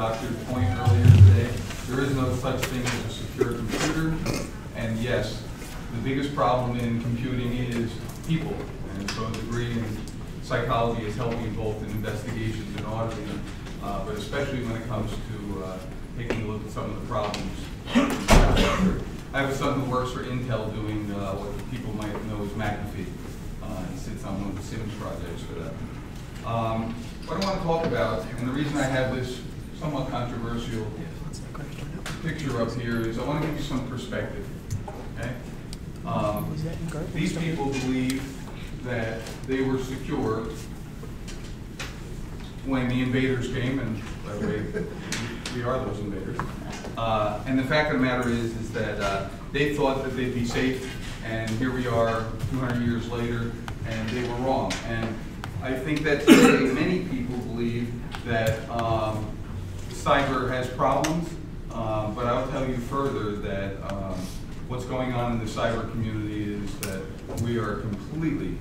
Doctor's point earlier today, there is no such thing as a secure computer. And yes, the biggest problem in computing is people. And so a degree in psychology is helping both in investigations and auditing, uh, but especially when it comes to uh, taking a look at some of the problems. I have a son who works for Intel doing uh, what people might know as McAfee. Uh, he sits on one of the Sims projects for that. Um, what I want to talk about, and the reason I have this somewhat controversial picture up here is I want to give you some perspective. Okay? Um, these people believe that they were secure when the invaders came, and by the way, we are those invaders. Uh, and the fact of the matter is, is that uh, they thought that they'd be safe, and here we are 200 years later, and they were wrong. And I think that today many people believe that um, cyber has problems, uh, but I'll tell you further that um, what's going on in the cyber community is that we are completely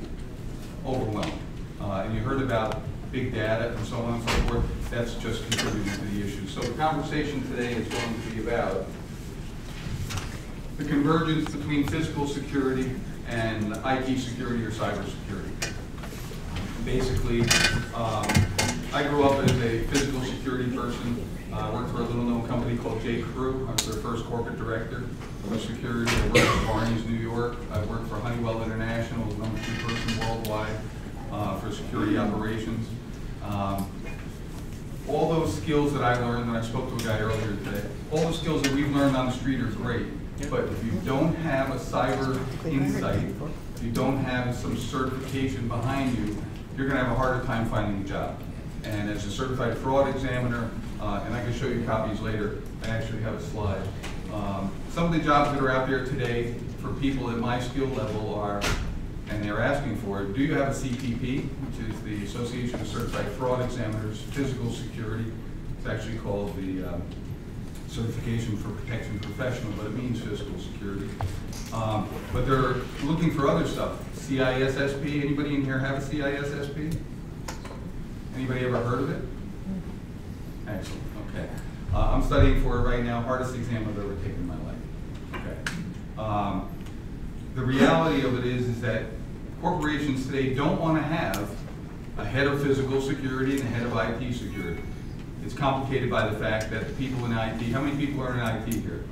overwhelmed. Uh, and you heard about big data and so on and so forth. That's just contributing to the issue. So the conversation today is going to be about the convergence between physical security and IT security or cyber security. Basically, um, I grew up as a physical security person. I uh, worked for a little known company called J. Crew. I was their first corporate director of security. I worked for Barney's New York. I worked for Honeywell International, number two person worldwide uh, for security operations. Um, all those skills that I learned, and I spoke to a guy earlier today, all the skills that we've learned on the street are great. But if you don't have a cyber insight, if you don't have some certification behind you, you're going to have a harder time finding a job. And as a certified fraud examiner, uh, and I can show you copies later, I actually have a slide. Um, some of the jobs that are out there today for people at my skill level are, and they're asking for it, do you have a CPP, which is the Association of Certified Fraud Examiners, Physical Security. It's actually called the um, Certification for Protection Professional, but it means physical security. Um, but they're looking for other stuff. CISSP, anybody in here have a CISSP? Anybody ever heard of it? Excellent, okay. Uh, I'm studying for it right now, hardest exam I've ever taken in my life. Okay. Um, the reality of it is, is that corporations today don't want to have a head of physical security and a head of IT security. It's complicated by the fact that the people in IT, how many people are in IT here?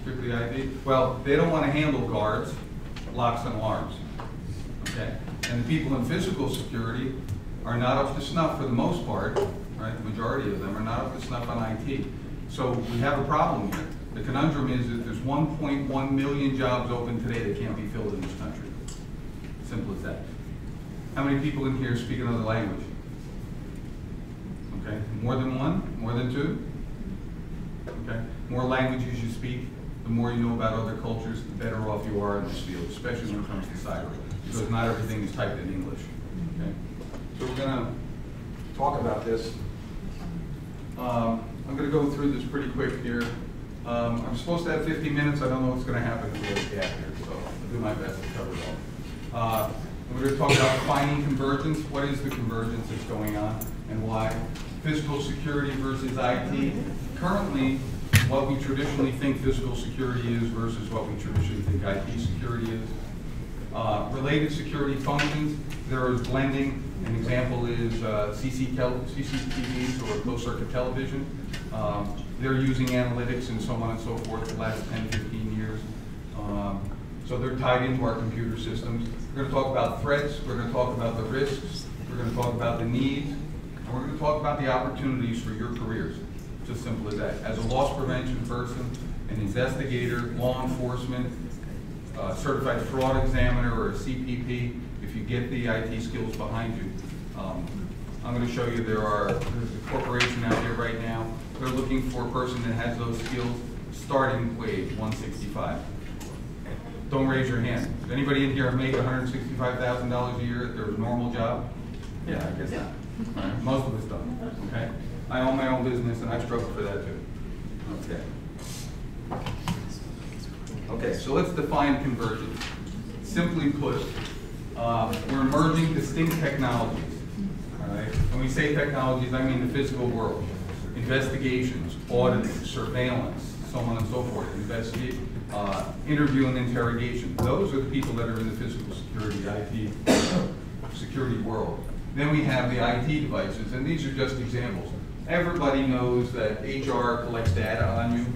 Strictly IT? Well, they don't want to handle guards, locks and alarms. Okay? And the people in physical security are not up to snuff for the most part, right? The majority of them are not up to snuff on IT. So we have a problem here. The conundrum is that there's 1.1 million jobs open today that can't be filled in this country. Simple as that. How many people in here speak another language? Okay, more than one? More than two? Okay, more languages you speak, the more you know about other cultures, the better off you are in this field, especially when it comes to cyber, because not everything is typed in English. So we're going to talk about this. Um, I'm going to go through this pretty quick here. Um, I'm supposed to have 50 minutes. I don't know what's going to happen if we have a gap here, so I'll do my best to cover it all. Uh, we're going to talk about defining convergence. What is the convergence that's going on and why? Physical security versus IT. Currently, what we traditionally think physical security is versus what we traditionally think IT security is. Uh, related security functions, there is blending. An example is uh, CC CCTVs or closed circuit television. Um, they're using analytics and so on and so forth the last 10, 15 years. Um, so they're tied into our computer systems. We're going to talk about threats. We're going to talk about the risks. We're going to talk about the needs. And we're going to talk about the opportunities for your careers. Just simple as that. As a loss prevention person, an investigator, law enforcement, uh, certified fraud examiner or a CPP, you get the IT skills behind you. Um, I'm going to show you there are, there's a corporation out there right now. They're looking for a person that has those skills, starting wage 165. Don't raise your hand. Does anybody in here make $165,000 a year at their normal job? Yeah, I guess not. Right. Most of us don't. Okay. I own my own business and I struggle for that too. Okay. Okay, so let's define convergence. Simply put, uh, we're merging distinct technologies. All right? When we say technologies, I mean the physical world. Investigations, auditing, surveillance, so on and so forth, investigate, uh, interview and interrogation. Those are the people that are in the physical security, IT, security world. Then we have the IT devices, and these are just examples. Everybody knows that HR collects data on you,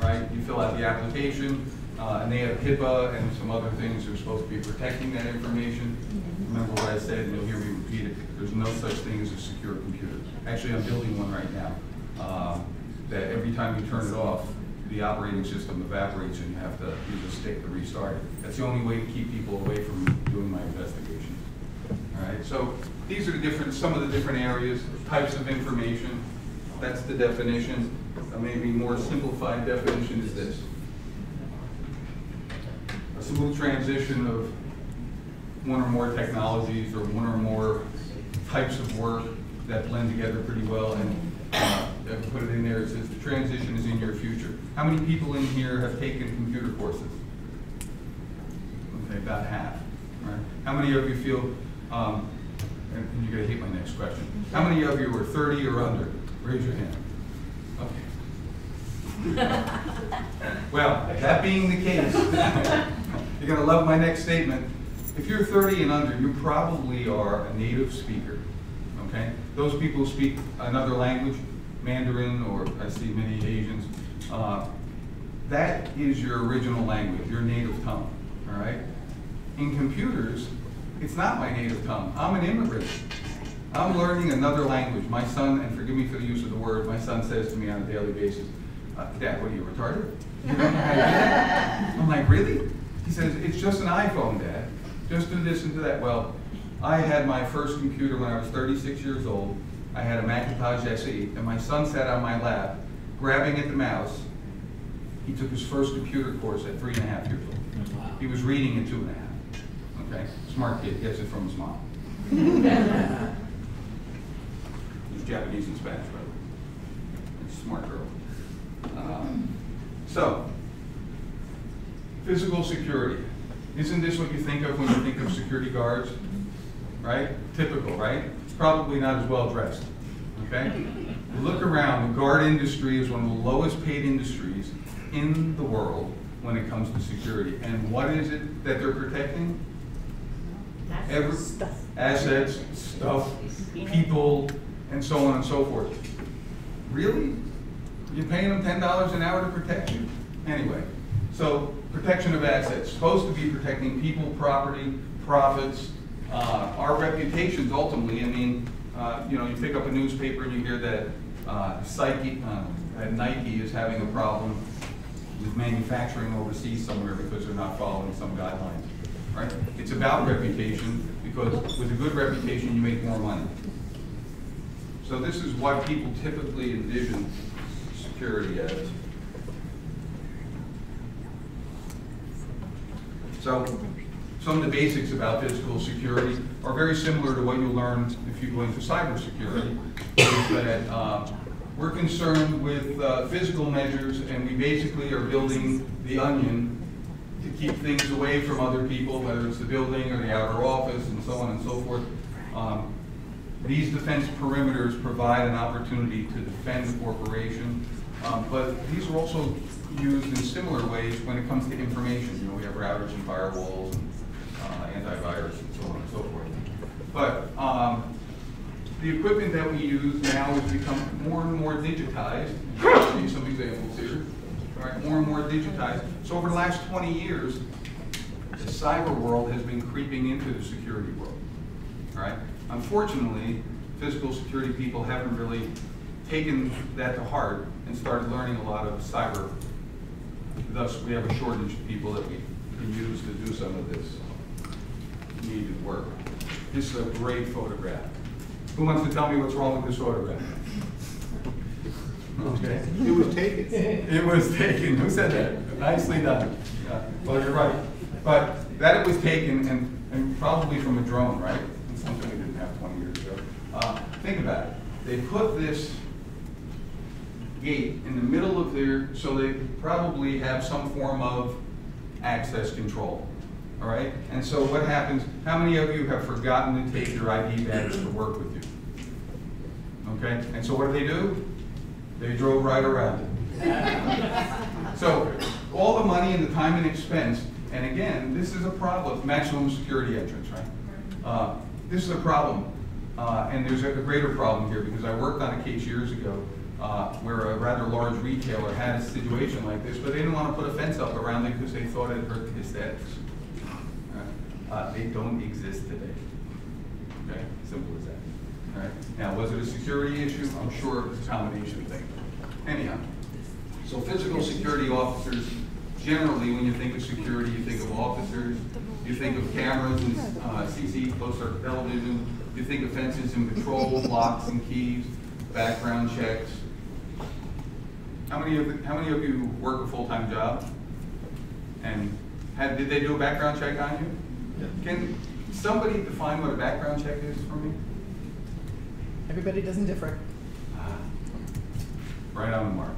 right? You fill out the application, uh, and they have HIPAA and some other things that are supposed to be protecting that information. Remember what I said, and you'll hear me repeat it, there's no such thing as a secure computer. Actually, I'm building one right now, uh, that every time you turn it off, the operating system evaporates and you have to use a stick to restart it. That's the only way to keep people away from doing my investigations. All right, so these are the different, some of the different areas, types of information. That's the definition. A maybe more simplified definition is this. Smooth transition of one or more technologies or one or more types of work that blend together pretty well and uh, put it in there, it says the transition is in your future. How many people in here have taken computer courses? Okay, about half, right? How many of you feel, um, and and you're gonna hate my next question. How many of you are thirty or under? Raise your hand. Well, that being the case, you're gonna love my next statement. If you're thirty and under, you probably are a native speaker, okay? Those people who speak another language, Mandarin, or I see many Asians, uh, that is your original language, your native tongue, all right? In computers, it's not my native tongue. I'm an immigrant. I'm learning another language. My son, and forgive me for the use of the word, my son says to me on a daily basis, uh, Dad, what are you, retarded? You don't know how to do that?" I'm like, really? He says, it's just an iPhone, Dad. Just do this and do that. Well, I had my first computer when I was 36 years old. I had a Macintosh SE, and my son sat on my lap, grabbing at the mouse. He took his first computer course at three and a half years old. He was reading at two and a half. Okay, smart kid, gets it from his mom. He's Japanese and Spanish, by the way. Smart girl. Um, So, physical security. Isn't this what you think of when you think of security guards? Right? Typical, right? It's probably not as well dressed, okay? Look around, the guard industry is one of the lowest paid industries in the world when it comes to security. And what is it that they're protecting? Every, assets, stuff, people, and so on and so forth. Really? You're paying them ten dollars an hour to protect you? Anyway, so protection of assets, supposed to be protecting people, property, profits, uh, our reputations ultimately. I mean, uh, you know, you pick up a newspaper and you hear that uh, Psyche, uh, that Nike is having a problem with manufacturing overseas somewhere because they're not following some guidelines, right? It's about reputation because with a good reputation, you make more money. So this is what people typically envision security as. So some of the basics about physical security are very similar to what you learned if you go into cybersecurity. Is that uh, we're concerned with uh, physical measures, and we basically are building the onion to keep things away from other people, whether it's the building or the outer office, and so on and so forth. Um, these defense perimeters provide an opportunity to defend the corporation, um, but these are also used in similar ways when it comes to information. You know, we have routers and firewalls, and, uh, antivirus, and so on and so forth. But um, the equipment that we use now has become more and more digitized. I'll see some examples here. All right, more and more digitized. So over the last 20 years, the cyber world has been creeping into the security world. All right. Unfortunately, physical security people haven't really taken that to heart and started learning a lot of cyber. Thus, we have a shortage of people that we can use to do some of this needed work. This is a great photograph. Who wants to tell me what's wrong with this photograph? Okay. It was taken. It was taken, who said that? Nicely done. Yeah, Well, you're right. But that it was taken, and, and probably from a drone, right? It's something we didn't have twenty years ago. Uh, think about it. They put this gate in the middle of there, so they probably have some form of access control. All right? And so what happens, how many of you have forgotten to take your ID badge to work with you? Okay? And so what do they do? They drove right around it. So, all the money and the time and expense, and again, this is a problem, maximum security entrance, right? Uh, This is a problem, uh, and there's a greater problem here, because I worked on a case years ago uh, where a rather large retailer had a situation like this, but they didn't want to put a fence up around it because they thought it hurt the aesthetics. Uh, They don't exist today. Okay, simple as that. All right, now, was it a security issue? I'm sure it's a combination of things. Anyhow, so physical security officers, generally, when you think of security, you think of officers, you think of cameras and uh, CC, circuit television, you think of fences and patrols, locks and keys, background checks. How many of, the- how many of you work a full-time job? And had, did they do a background check on you? Can somebody define what a background check is for me? Everybody doesn't differ. Ah, Right on the mark.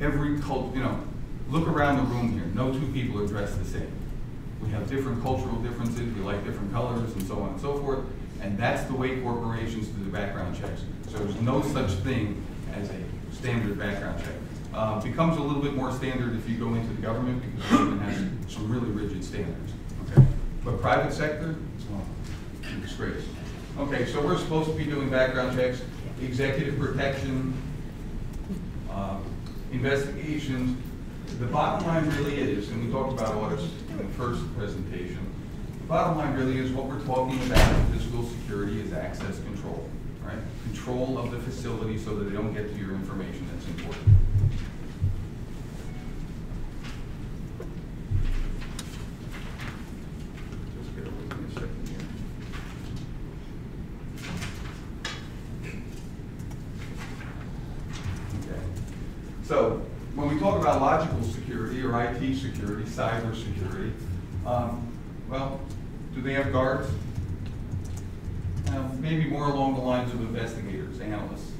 Every cult, you know, look around the room here, no two people are dressed the same. We have different cultural differences, we like different colors and so on and so forth, and that's the way corporations do the background checks. So there's no such thing as a standard background check. Uh, becomes a little bit more standard if you go into the government, because government has some really rigid standards, okay? But private sector, oh, disgrace. Okay, so we're supposed to be doing background checks, executive protection, uh, investigations. The bottom line really is, and we talked about audits in the first presentation, the bottom line really is what we're talking about in physical security is access control, right? Control of the facility so that they don't get to your information that's important. Just a second here. Okay. So, when we talk about logical security or IT security, cyber security, um, well, do they have guards? Maybe more along the lines of investigators, analysts.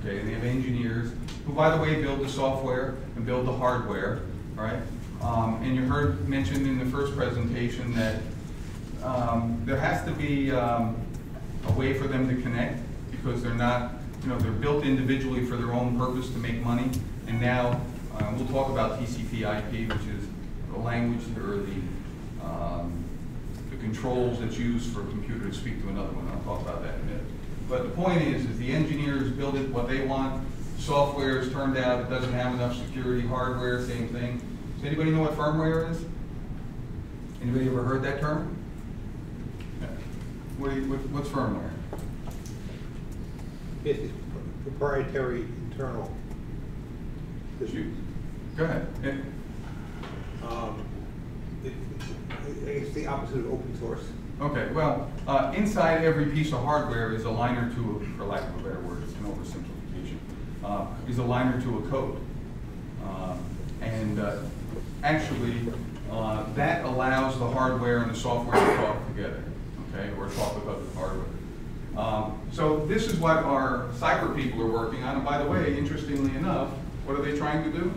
Okay, and they have engineers who, by the way, build the software and build the hardware, all right? Um, and you heard mentioned in the first presentation that um, there has to be um, a way for them to connect because they're not, you know, they're built individually for their own purpose to make money. And now, uh, we'll talk about TCP IP, which is the language or the, um, the controls that's used for a computer to speak to another one. Talk about that in a minute. But the point is, is the engineers build it what they want. Software is turned out, it doesn't have enough security. Hardware, same thing. Does anybody know what firmware is? Anybody ever heard that term? What, you- what- what's firmware? It's proprietary internal. You- Go ahead. Yeah. Um, it- It's the opposite of open source. Okay, well, uh, inside every piece of hardware is a line or two, for lack of a better word, it's an oversimplification, uh, is a line or two of code. Uh, And uh, actually, uh, that allows the hardware and the software to talk together, okay, or talk with other hardware. Um, So this is what our cyber people are working on, and by the way, interestingly enough, what are they trying to do?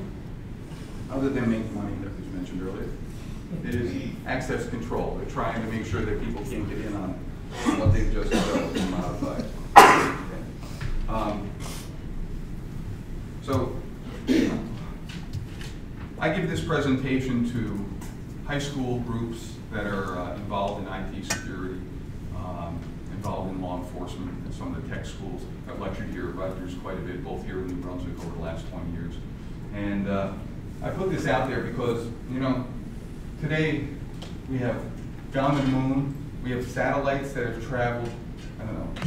Other than make money, that was mentioned earlier, is access control. They're trying to make sure that people can't get in on what they've just developed and modified. Um, So, I give this presentation to high school groups that are uh, involved in IT security, um, involved in law enforcement, and some of the tech schools. I've lectured here at Rutgers quite a bit, both here in New Brunswick over the last 20 years. And uh, I put this out there because, you know, today we have gone to the moon, we have satellites that have traveled, I don't know,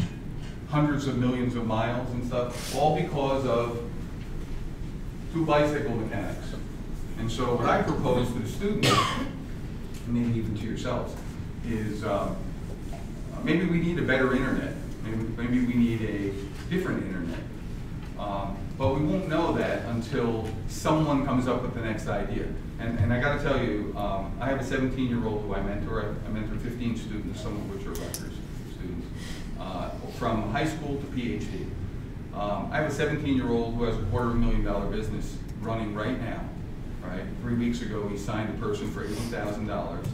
hundreds of millions of miles and stuff, all because of two bicycle mechanics. And so what I propose to the students, and maybe even to yourselves, is um, maybe we need a better internet. Maybe, maybe we need a different internet. Um, But we won't know that until someone comes up with the next idea. And, and I gotta tell you, um, I have a seventeen-year-old who I mentor. I- I mentor fifteen students, some of which are Rutgers students, uh, from high school to PhD. Um, I have a seventeen-year-old who has a quarter of a million dollar business running right now, right? Three weeks ago, he signed a person for eighty thousand dollars,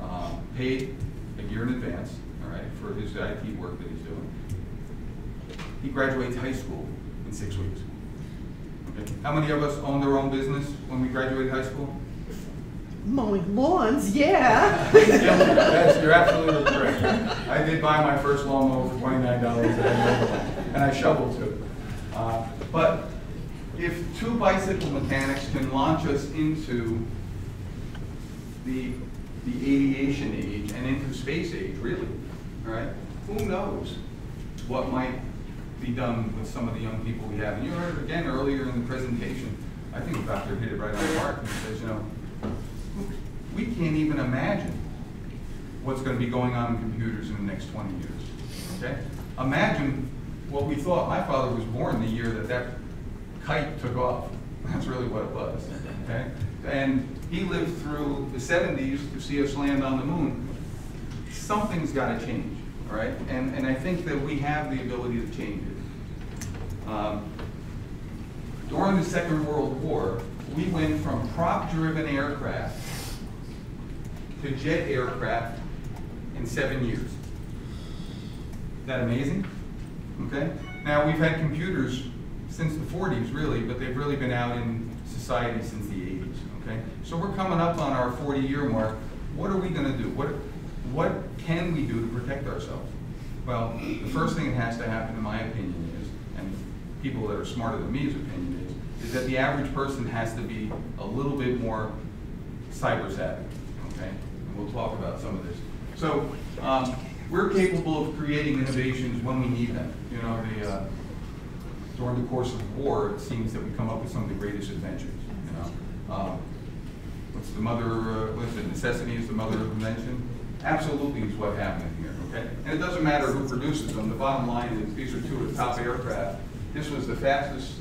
um, paid a year in advance, all right, for his IT work that he's doing. He graduates high school in six weeks. How many of us owned our own business when we graduated high school? Mowing lawns, yeah. Yes, you're absolutely correct. I did buy my first lawnmower for twenty-nine dollars, and I shoveled too. Uh, But if two bicycle mechanics can launch us into the, the aviation age and into space age, really, all right? Who knows what might be done with some of the young people we have? And you heard again earlier in the presentation, I think doctor hit it right on the mark, and says, you know, we can't even imagine what's gonna be going on in computers in the next twenty years, okay? Imagine what we thought, my father was born the year that that kite took off, that's really what it was, okay? And he lived through the seventies to see us land on the moon. Something's gotta change, all right? And, and I think that we have the ability to change. Um, During the Second World War, we went from prop-driven aircraft to jet aircraft in seven years. Is that amazing? Okay? Now, we've had computers since the forties, really, but they've really been out in society since the eighties, okay? So we're coming up on our forty-year mark. What are we gonna do? What, what can we do to protect ourselves? Well, the first thing that has to happen, in my opinion, people that are smarter than me's opinion is, is that the average person has to be a little bit more cyber savvy, okay? And we'll talk about some of this. So, um, we're capable of creating innovations when we need them. You know, the, uh, during the course of war, it seems that we come up with some of the greatest inventions, you know? Um, What's the mother, uh, what's it, necessity is the mother of invention? Absolutely is what happened here, okay? And it doesn't matter who produces them, the bottom line is, these are two of the top aircraft. This was the fastest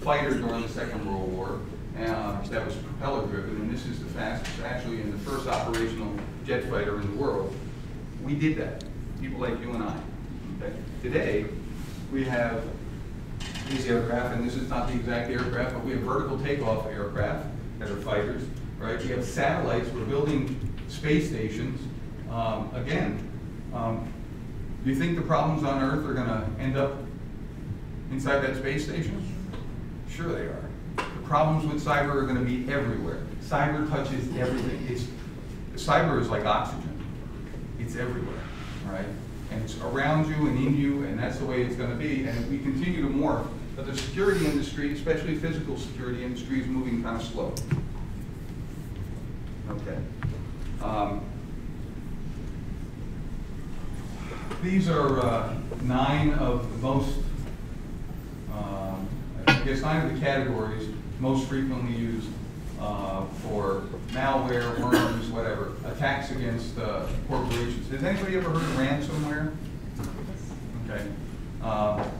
fighter during the Second World War, uh, that was propeller driven, and this is the fastest, actually, and the first operational jet fighter in the world. We did that, people like you and I, okay? Today, we have these aircraft, and this is not the exact aircraft, but we have vertical takeoff aircraft that are fighters, right? We have satellites, we're building space stations. Um, again, um, do you think the problems on Earth are gonna end up inside that space station? Sure they are. The problems with cyber are gonna be everywhere. Cyber touches everything. It's, cyber is like oxygen. It's everywhere, right? And it's around you and in you, and that's the way it's gonna be. And if we continue to morph, but the security industry, especially physical security industry, is moving kind of slow. Okay. Um, These are uh, nine of the most, guess nine of the categories most frequently used uh, for malware, worms, whatever, attacks against uh, corporations. Has anybody ever heard of ransomware? Okay. Um,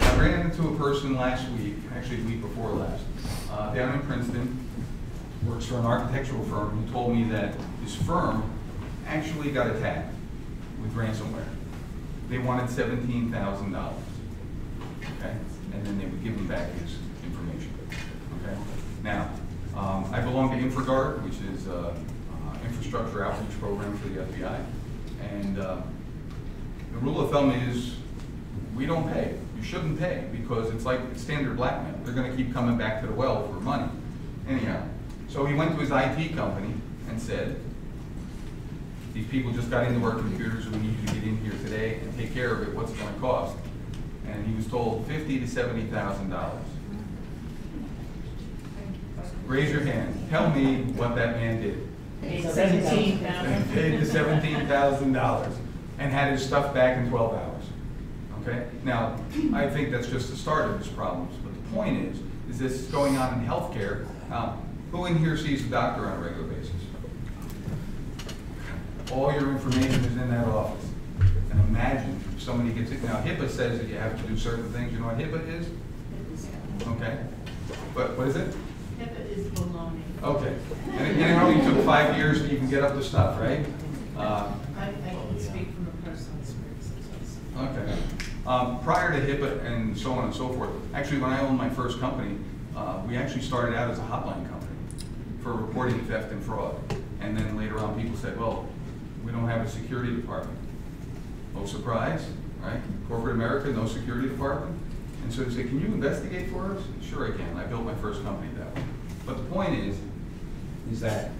I ran into a person last week, actually the week before last, uh, down in Princeton, works for an architectural firm, who told me that his firm actually got attacked with ransomware. They wanted seventeen thousand dollars, okay? And then they would give him back his information, okay? Now, um, I belong to InfraGard, which is a uh, infrastructure outreach program for the FBI. And uh, the rule of thumb is, we don't pay. You shouldn't pay, because it's like standard blackmail. They're gonna keep coming back to the well for money. Anyhow, so he went to his IT company and said, these people just got into our computers, and we need you to get in here today and take care of it, what's it gonna cost? And he was told fifty to seventy thousand dollars. Raise your hand, tell me what that man did. Seventeen And paid the seventeen thousand dollars and had his stuff back in twelve hours. Okay? Now, I think that's just the start of his problems, but the point is, is this is going on in healthcare. Now, who in here sees a doctor on a regular basis? All your information is in that office. And imagine if somebody gets it, now HIPAA says that you have to do certain things, you know what HIPAA is? Okay? But what is it? HIPAA is baloney. Okay. And it- only took five years to even get up to stuff, right? Uh, I, I can speak from a personal experience. Okay. Um, Prior to HIPAA and so on and so forth, actually, when I owned my first company, uh, we actually started out as a hotline company for reporting theft and fraud. And then later on, people said, well, we don't have a security department. No surprise, right? Corporate America, no security department. And so they say, can you investigate for us? Sure I can. I built my first company that way. But the point is, is that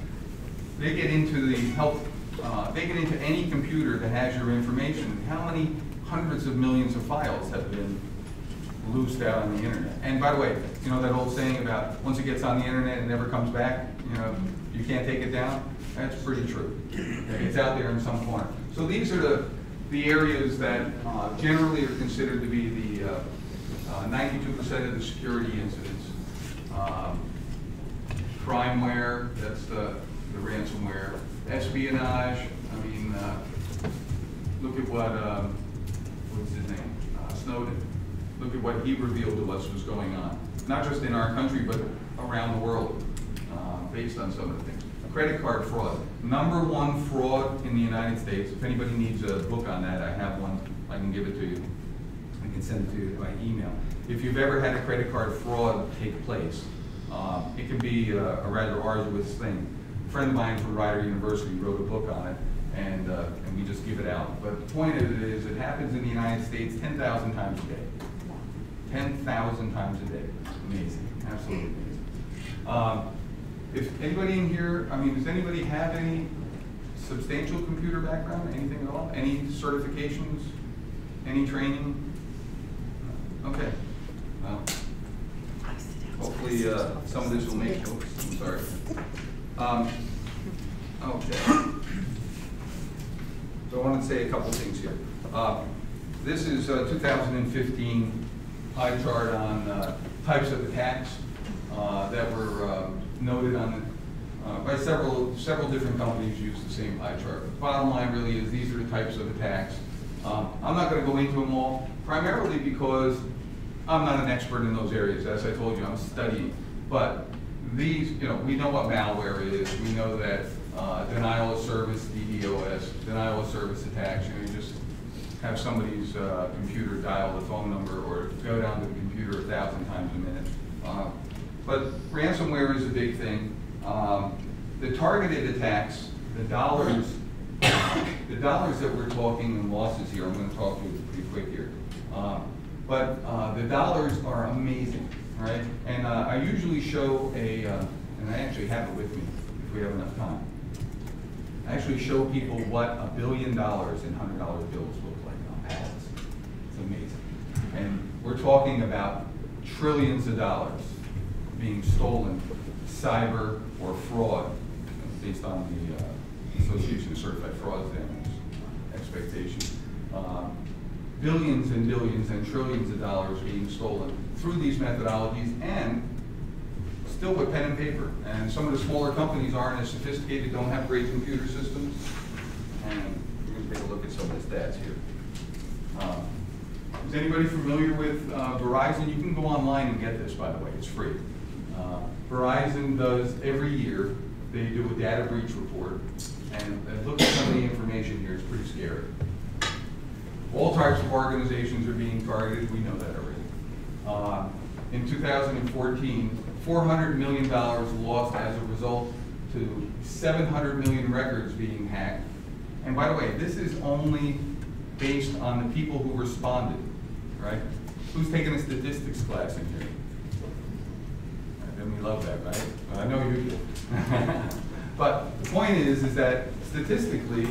they get into the help, uh, they get into any computer that has your information. How many hundreds of millions of files have been loosed out on the internet? And by the way, you know that old saying about, once it gets on the internet, it never comes back? You know, you can't take it down? That's pretty true. It's out there in some corner. So these are the, the areas that uh, generally are considered to be the uh, uh, 92% of the security incidents. Um, crimeware, that's the, the ransomware, espionage, I mean, uh, look at what, um, what's his name, uh, Snowden. Look at what he revealed to us was going on, not just in our country, but around the world, uh, based on some of the things. Credit card fraud, number one fraud in the United States. If anybody needs a book on that, I have one, I can give it to you. I can send it to you by email. If you've ever had a credit card fraud take place, um, it can be a a rather arduous thing. A friend of mine from Rider University wrote a book on it, and, uh, and we just give it out. But the point of it is, it happens in the United States ten thousand times a day. Ten thousand times a day. Amazing, absolutely amazing. Um, if anybody in here, I mean, does anybody have any substantial computer background, anything at all? Any certifications, any training? Okay, well, hopefully, uh, some of this will make, oops, I'm sorry. Um, okay. So I want to say a couple things here. Uh, This is a 2015 pie chart on uh, types of attacks uh, that were uh, noted on, uh, by several, several different companies use the same pie chart. But Bottom line really is, these are the types of attacks. Um, I'm not gonna go into them all, primarily because I'm not an expert in those areas, as I told you, I'm studying. But these, you know, we know what malware is, we know that uh, denial of service, DDoS, denial of service attacks, you know, you just have somebody's uh, computer dial the phone number or go down to the computer a thousand times a minute. Uh, But ransomware is a big thing. Um, The targeted attacks, the dollars, the dollars that we're talking in losses here, I'm gonna talk to you pretty quick here. Um, But uh, the dollars are amazing, right? And uh, I usually show a, uh, and I actually have it with me if we have enough time. I actually show people what a billion dollars in hundred dollar bills look like on pads. It's amazing. And we're talking about trillions of dollars being stolen, cyber or fraud, based on the uh, Association of Certified Fraud Examiners expectation. Um, Billions and billions and trillions of dollars being stolen through these methodologies and still with pen and paper. And some of the smaller companies aren't as sophisticated, don't have great computer systems. And we're gonna take a look at some of the stats here. Um, Is anybody familiar with uh, Verizon? You can go online and get this, by the way, it's free. Uh, Verizon does, every year, they do a data breach report. And uh, look at some of the information here, it's pretty scary. All types of organizations are being targeted, we know that already. Uh, In 2014, $400 million lost as a result to 700 million records being hacked. And by the way, this is only based on the people who responded, right? Who's taking a statistics class in here? And we love that, right? I know you do. But the point is, is that statistically,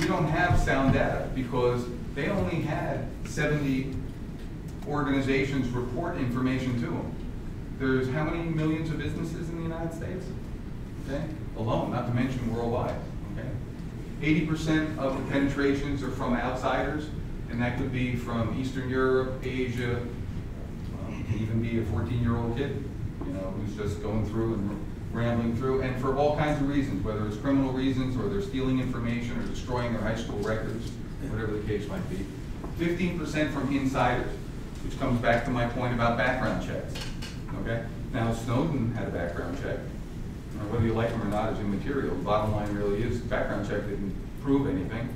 we don't have sound data because they only had 70 organizations report information to them. There's how many millions of businesses in the United States? Okay, alone, not to mention worldwide, okay? 80% of the penetrations are from outsiders, and that could be from Eastern Europe, Asia, um, even be a 14-year-old kid, know, who's just going through and rambling through, and for all kinds of reasons, whether it's criminal reasons, or they're stealing information, or destroying their high school records, whatever the case might be. 15% from insiders, which comes back to my point about background checks, okay? Now Snowden had a background check. Whether you like him or not is immaterial. The Bottom line really is, background check didn't prove anything.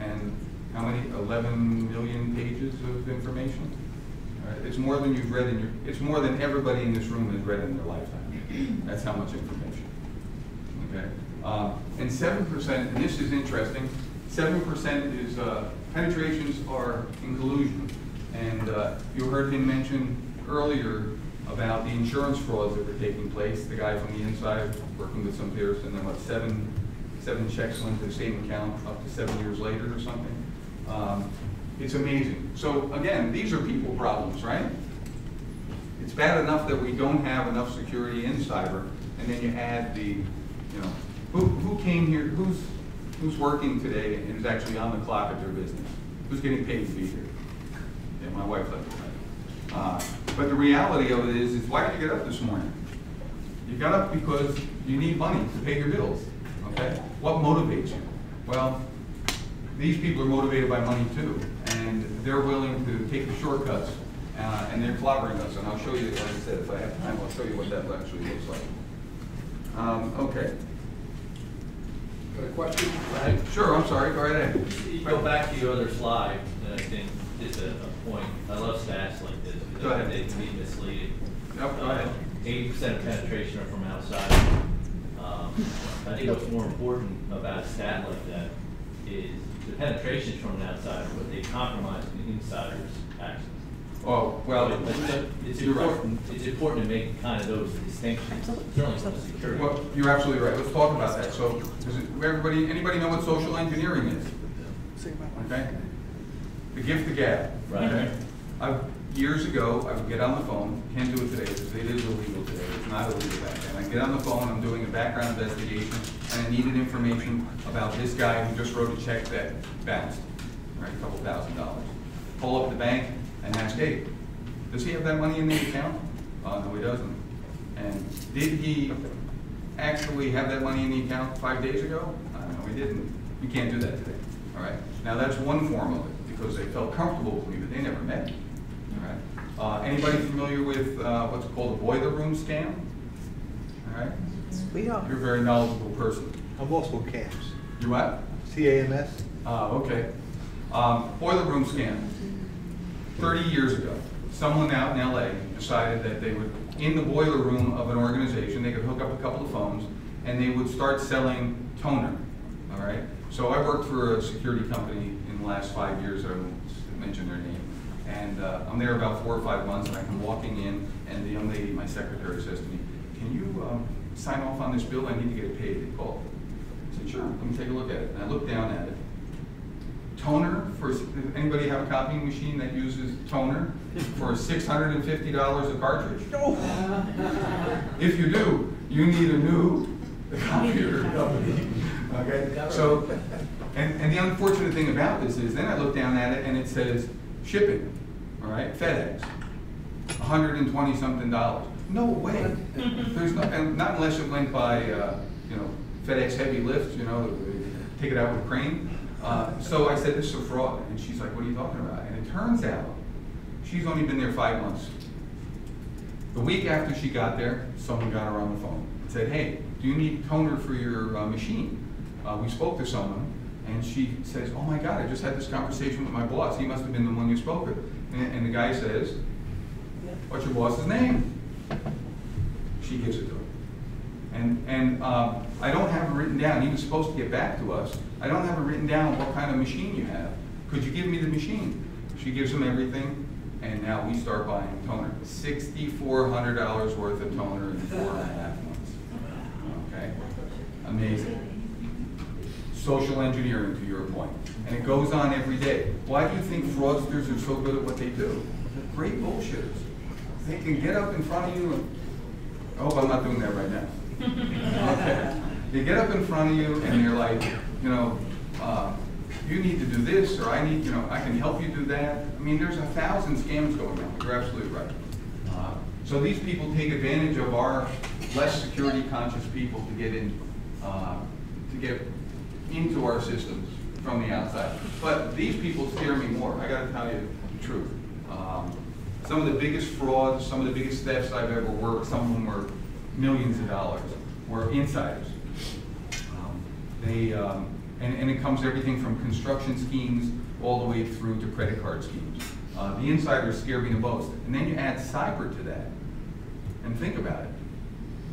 And how many, 11 million pages of information? Right, It's more than you've read in your, it's more than everybody in this room has read in their lifetime. That's how much information. Okay? Uh, And seven percent, and this is interesting, seven percent is, uh, penetrations are in collusion. And uh, you heard him mention earlier about the insurance frauds that were taking place. The guy from the inside working with some peers, and then what, seven, seven checks went to the same account up to seven years later or something. Um, It's amazing. So again, these are people problems, right? It's bad enough that we don't have enough security in cyber, and then you add the, you know, who, who came here, who's, who's working today and is actually on the clock at their business? Who's getting paid to be here? Yeah, my wife left. Uh, But the reality of it is, is why did you get up this morning? You got up because you need money to pay your bills, okay? What motivates you? Well, these people are motivated by money too, and they're willing to take the shortcuts, uh, and they're clobbering us, and I'll show you, like I said, if I have time, I'll show you what that actually looks like. Um, okay, Got a question? Right. sure, I'm sorry, go right ahead. You go back to your other slide, and I think just a, a point, I love stats like this. because Go ahead. They can be misleading. Yep, go ahead. Eighty percent of penetration are from outside. Um, I think what's more important about a stat like that is the penetration's from an outsider, but they compromise the insider's access. Oh, well, But- but It's you're right. important, it's important to make kind of those distinctions, certainly from security. Well, you're absolutely right, let's talk about that. So, does it, everybody, anybody know what social engineering is? Okay? The gift the gab. Right. okay? I, years ago, I would get on the phone, can't do it today, because it is illegal today, it's not illegal back then. I get on the phone, I'm doing a background investigation, and I needed information about this guy who just wrote a check that bounced, right, a couple thousand dollars. Pull up the bank and ask, hey, does he have that money in the account? Uh, no, he doesn't. And did he actually have that money in the account five days ago? Uh, no, he didn't. You can't do that today, all right? Now, that's one form of it, because they felt comfortable with me, but they never met me? Uh, anybody familiar with, uh, what's called a boiler room scam? All right? We are. You're a very knowledgeable person. I'm also CAMS, You what? C-A-M-S. Ah, okay. Um, boiler room scam. Thirty years ago, someone out in LA decided that they would, in the boiler room of an organization, they could hook up a couple of phones, and they would start selling toner, all right? So I worked for a security company in the last five years, I won't mention their name. And, uh, I'm there about four or five months, and I come walking in, and the young lady, my secretary, says to me, can you, um, sign off on this bill? I need to get it paid. They called. I said, sure, let me take a look at it. And I looked down at it. Toner for, anybody have a copying machine that uses toner for six hundred and fifty dollars a cartridge? If you do, you need a new computer company, okay? So, and, and the unfortunate thing about this is, then I look down at it and it says shipping, all right, FedEx, hundred and twenty something dollars. No way. There's no, and not unless it went by, uh, you know, FedEx heavy lift, you know, take it out with a crane. Uh, so I said, this is a fraud, and she's like, what are you talking about? And it turns out, she's only been there five months. The week after she got there, someone got her on the phone and said, hey, do you need toner for your uh, machine? Uh, we spoke to someone, and she says, oh my God, I just had this conversation with my boss. He must have been the one you spoke with. And, and the guy says, what's your boss's name? She gives it to him. And, and um, I don't have it written down. He was supposed to get back to us. I don't have it written down what kind of machine you have. Could you give me the machine? She gives him everything, and now we start buying toner. Sixty-four hundred dollars worth of toner in four and a half months. Okay? Amazing. Social engineering, to your point. And it goes on every day. Why do you think fraudsters are so good at what they do? They're great bullshitters. They can get up in front of you and, I hope I'm not doing that right now. Okay. They get up in front of you and they're like, you know, uh, you need to do this, or I need, you know, I can help you do that. I mean, there's a thousand scams going on. You're absolutely right. Uh, So these people take advantage of our less security conscious people to get in, uh, to get into our systems from the outside. But these people scare me more. I gotta tell you the truth. Um, Some of the biggest frauds, some of the biggest thefts I've ever worked, some of them were millions of dollars, were insiders. Um, They, um, and, and it comes everything from construction schemes all the way through to credit card schemes. Uh, the insiders scare me the most. And then you add cyber to that, and think about it.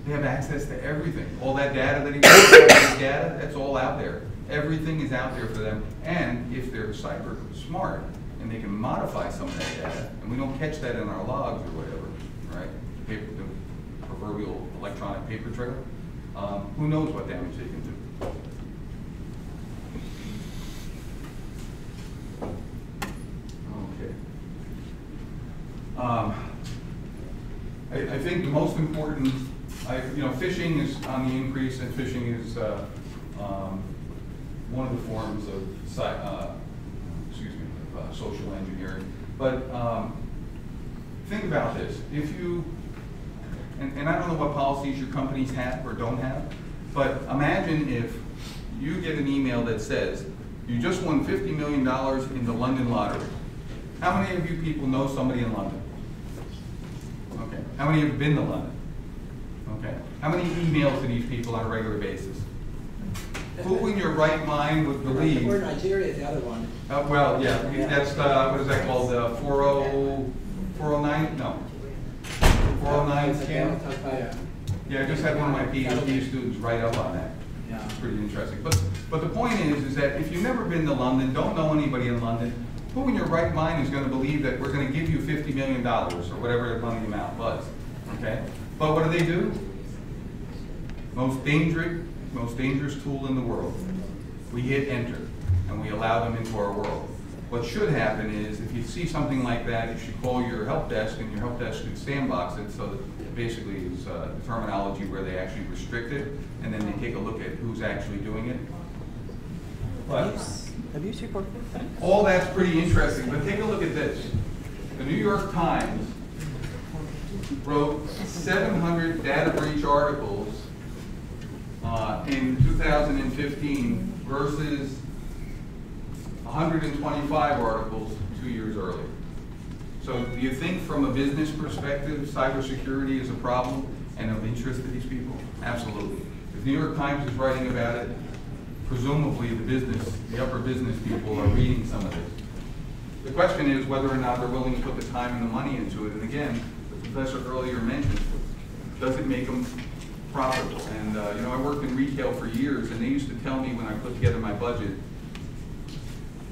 They have access to everything. All that data that he that data, that's all out there. Everything is out there for them. And if they're cyber smart and they can modify some of that data, and we don't catch that in our logs or whatever, right? Paper, the proverbial electronic paper trail, um, who knows what damage they can do? Okay. Um, I, I think the most important, I, you know, phishing is on the increase, and fishing is, uh, um, one of the forms of uh, excuse me, of, uh, social engineering. But, um, think about this, if you, and, and I don't know what policies your companies have or don't have, but imagine if you get an email that says, you just won fifty million dollars in the London lottery. How many of you people know somebody in London? Okay. How many have been to London? Okay. How many emails to these people on a regular basis? Who in your right mind would believe? Or Nigeria, the other one. Uh, well, yeah, that's, uh, what is that called, uh, four oh nine, no. Four oh nine scam? Yeah, I just had one of my PhD students write up on that. Yeah. It's pretty interesting. But, but the point is, is that if you've never been to London, don't know anybody in London, who in your right mind is gonna believe that we're gonna give you fifty million dollars, or whatever the money amount was, okay? But what do they do? Most dangerous, most dangerous tool in the world. We hit enter, and we allow them into our world. What should happen is, if you see something like that, you should call your help desk, and your help desk should sandbox it, so that basically is uh, terminology where they actually restrict it, and then they take a look at who's actually doing it. But Abuse report. all that's pretty interesting, but take a look at this. The New York Times wrote seven hundred data breach articles uh, in two thousand and fifteen versus hundred and twenty-five articles two years earlier. So do you think from a business perspective, cybersecurity is a problem and of interest to these people? Absolutely. If the New York Times is writing about it, presumably the business, the upper business people are reading some of this. The question is whether or not they're willing to put the time and the money into it. And again, professor earlier mentioned, does it make them profitable? And, uh, you know, I worked in retail for years, and they used to tell me when I put together my budget,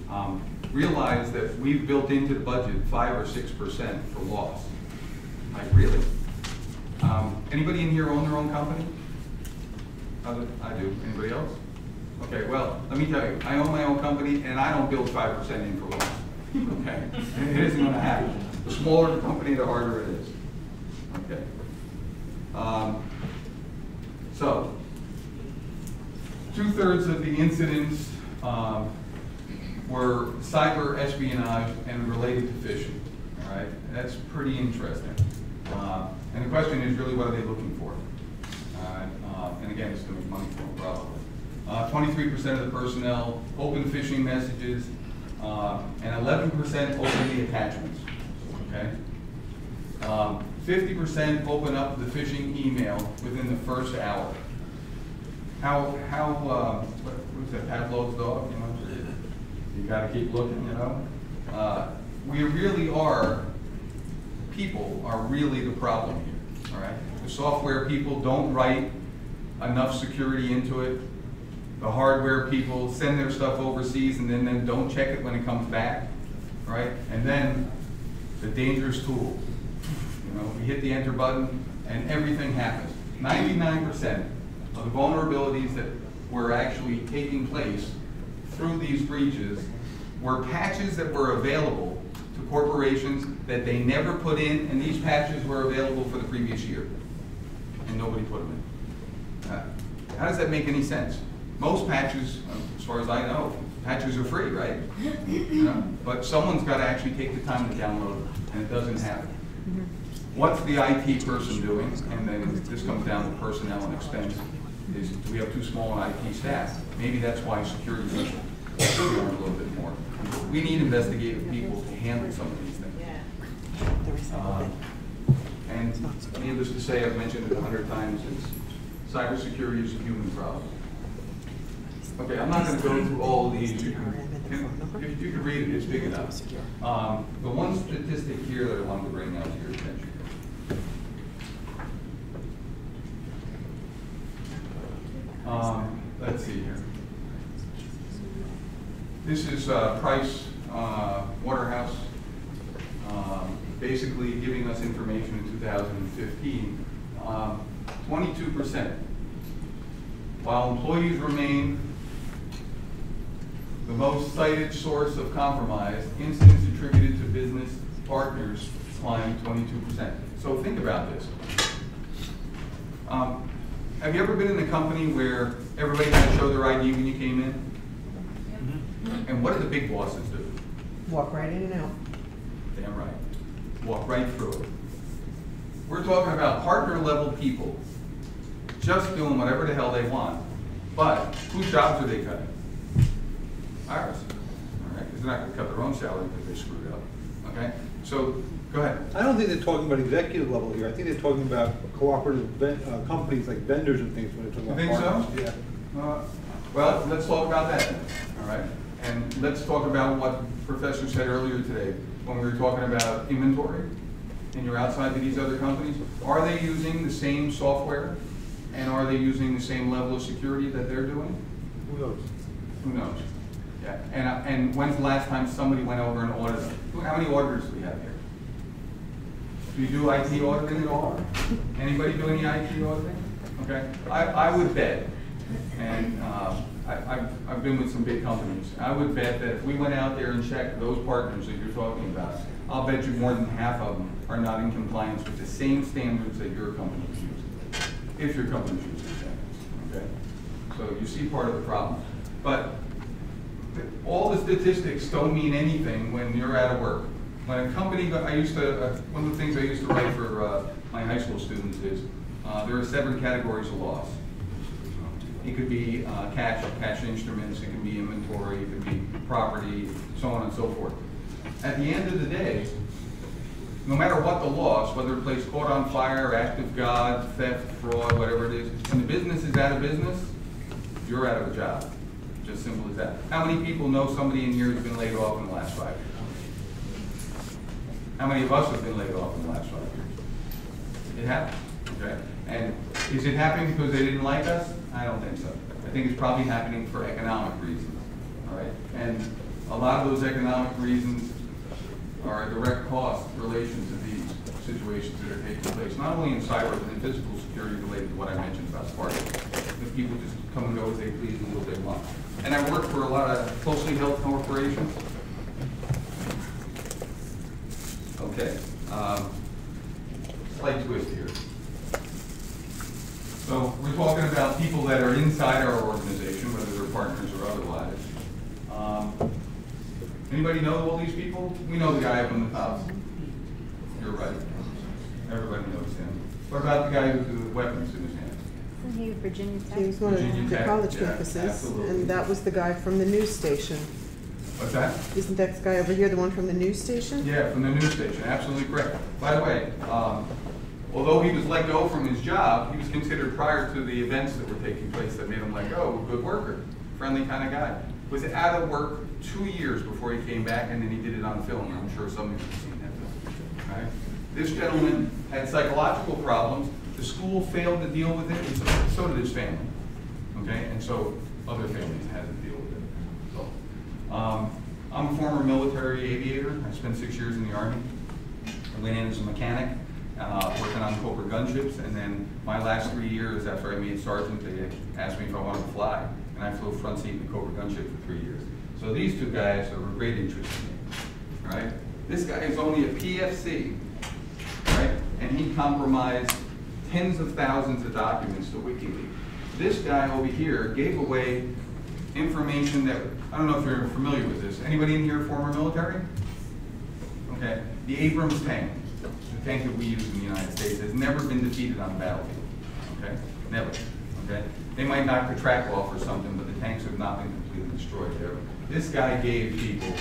um, realize that we've built into the budget five or six percent for loss. Like, really? Um, anybody in here own their own company? I do. Anybody else? Okay, well, let me tell you, I own my own company and I don't build five percent in for loss. Okay? It isn't gonna happen. The smaller the company, the harder it is. Okay? Um, so, two-thirds of the incidents, um, were cyber espionage and related to phishing, all right? That's pretty interesting. Uh, And the question is really, what are they looking for? Uh, And again, it's going to be money for them, probably. Uh, Twenty-three percent of the personnel opened phishing messages, uh, and eleven percent opened the attachments, okay? Um, Fifty percent open up the phishing email within the first hour. How, how, uh, what is that, Pavlov's dog, you know? You gotta keep looking, you know? Uh, We really are, people are really the problem here, all right? The software people don't write enough security into it. The hardware people send their stuff overseas and then, then don't check it when it comes back, right? And then the dangerous tool. You know, we hit the enter button and everything happens. Ninety-nine percent of the vulnerabilities that were actually taking place through these breaches were patches that were available to corporations that they never put in, and these patches were available for the previous year. And nobody put them in. Uh, How does that make any sense? Most patches, uh, as far as I know, patches are free, right? You know, But someone's got to actually take the time to download them, and it doesn't happen. What's the IT person doing? And then this comes down to personnel and expense. Is, do we have too small an IT staff? Maybe that's why security people learn a little bit more. We need investigative people to handle some of these things. Uh, And needless to say, I've mentioned it a hundred times, it's, cybersecurity is a human problem. Okay, I'm not gonna go through all of these, you can, if you can read it, it's big enough. Um, the one statistic here that I wanted to bring out to your attention. Um, let's see here. This is, uh, Price, uh, Waterhouse, um, basically giving us information in 2015, um, 22%. While employees remain the most cited source of compromise, incidents attributed to business partners climbed 22%. So think about this. Um, Have you ever been in a company where everybody had to show their ID when you came in? Mm-hmm. And what do the big bosses do? Walk right in and out. Damn right. Walk right through it. We're talking about partner level people, just doing whatever the hell they want. But whose jobs are they cutting? Ours. All right, because they're not gonna cut their own salary because they screwed up. Okay? So, go ahead. I don't think they're talking about executive level here. I think they're talking about cooperative ven- uh, companies like vendors and things when they're talking You about think so? Yeah. Uh, Well, let's talk about that then, all right? And let's talk about what Professor said earlier today, when we were talking about inventory, and you're outside to these other companies. Are they using the same software? And are they using the same level of security that they're doing? Who knows? Who knows? Yeah, and, uh, and when's the last time somebody went over and audited? Who- How many auditors do we have here? Do you do IT auditing at all? Anybody do any IT auditing? Okay, I, I would bet, and, uh, I, I've, I've been with some big companies, I would bet that if we went out there and checked those partners that you're talking about, I'll bet you more than half of them are not in compliance with the same standards that your company is using, if your company's using standards, okay? So you see part of the problem. But all the statistics don't mean anything when you're out of work. A company, I used to, uh, one of the things I used to write for uh, my high school students is, uh, there are seven categories of loss. It could be uh, cash, cash instruments, it could be inventory, it could be property, so on and so forth. At the end of the day, no matter what the loss, whether the place caught on fire, act of God, theft, fraud, whatever it is, when the business is out of business, you're out of a job. Just simple as that. How many people know somebody in here who's been laid off in the last five years? How many of us have been laid off in the last five years? It happened, okay? And is it happening because they didn't like us? I don't think so. I think it's probably happening for economic reasons, all right? And a lot of those economic reasons are a direct cost relation to these situations that are taking place, not only in cyber, but in physical security related to what I mentioned about Spark. The people just come and go as they please and do what they want. And I work for a lot of closely held corporations. Okay, um, slight twist here. So we're talking about people that are inside our organization, whether they're partners or otherwise. Um, Anybody know all these people? We know the guy up on the top. You're right. Everybody knows him. What about the guy with the weapons in his hand? Isn't he Virginia Tech? He was one Virginia of the Tech, college yeah, campuses, absolutely. and that was the guy from the news station. What's that? Isn't that the guy over here, the one from the news station? Yeah, from the news station, absolutely correct. By the way, um, although he was let go from his job, he was considered prior to the events that were taking place that made him let go, a good worker, friendly kind of guy. Was out of work two years before he came back, and then he did it on film. I'm sure some of you have seen that film. Right? This gentleman had psychological problems. The school failed to deal with it, and so- so did his family. Okay, and so other families had to deal with it. Um, I'm a former military aviator. I spent six years in the Army. I went in as a mechanic, uh, working on Cobra gunships, and then my last three years after I made sergeant, they asked me if I wanted to fly, and I flew front seat in the Cobra gunship for three years. So these two guys are of great interest to me, right? This guy is only a PFC, right? And he compromised tens of thousands of documents to WikiLeaks. This guy over here gave away information that, I don't know if you're familiar with this. Anybody in here former military? Okay, the Abrams tank, the tank that we use in the United States, has never been defeated on the battlefield. Okay, never. Okay, they might knock the track off or something, but the tanks have not been completely destroyed there. This guy gave people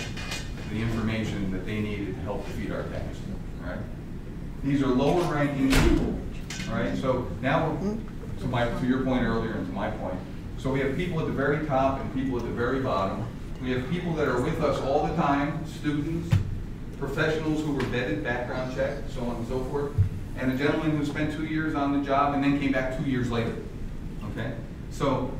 the information that they needed to help defeat our tanks. All right, these are lower ranking people. All right, so now to my to your point earlier and to my point. So we have people at the very top and people at the very bottom. We have people that are with us all the time, students, professionals who were vetted, background checked, so on and so forth, and a gentleman who spent two years on the job and then came back two years later. Okay? So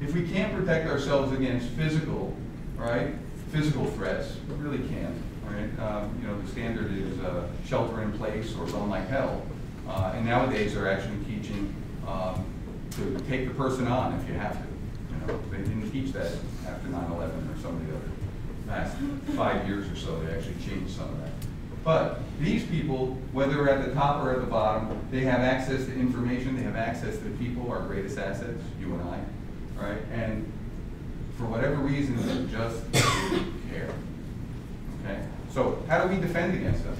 if we can't protect ourselves against physical, right, physical threats, we really can't, right? Um, You know, the standard is uh, shelter in place or run like hell. Uh, And nowadays, they're actually teaching um, to take the person on if you have to. You know, they didn't teach that after 9/11 or some of the other past five years or so, they actually changed some of that. But these people, whether at the top or at the bottom, they have access to information, they have access to people, our greatest assets, you and I, right? And for whatever reason, they just don't care. Okay? So how do we defend against them?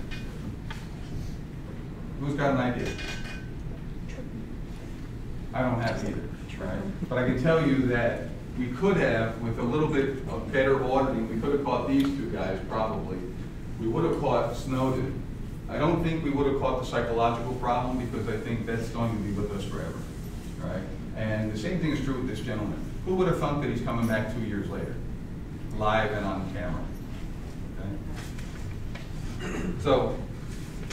Who's got an idea? I don't have either, right? But I can tell you that we could have, with a little bit of better auditing, we could have caught these two guys probably. We would have caught Snowden. I don't think we would have caught the psychological problem because I think that's going to be with us forever, right? And the same thing is true with this gentleman. Who would have thunk that he's coming back two years later, live and on camera? Okay? So,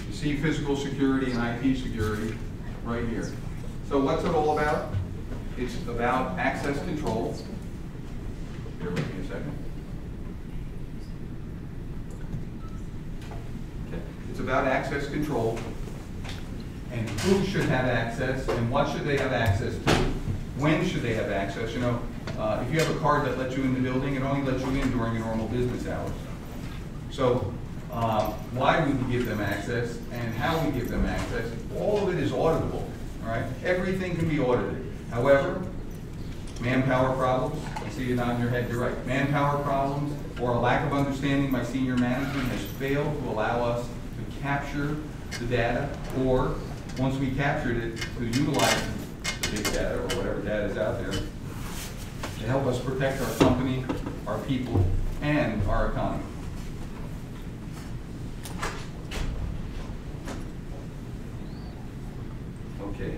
you see physical security and IT security right here. So what's it all about? It's about access control. Bear with me a second. Okay. It's about access control and who should have access and what should they have access to? When should they have access? You know, uh, if you have a card that lets you in the building, it only lets you in during your normal business hours. So, uh, why we give them access and how we give them access, all of it is auditable, right? Everything can be audited. However, manpower problems, I see you nodding your head, you're right. Manpower problems or a lack of understanding by senior management has failed to allow us to capture the data or, once we captured it, to utilize the big data or whatever data is out there to help us protect our company, our people, and our economy. Okay.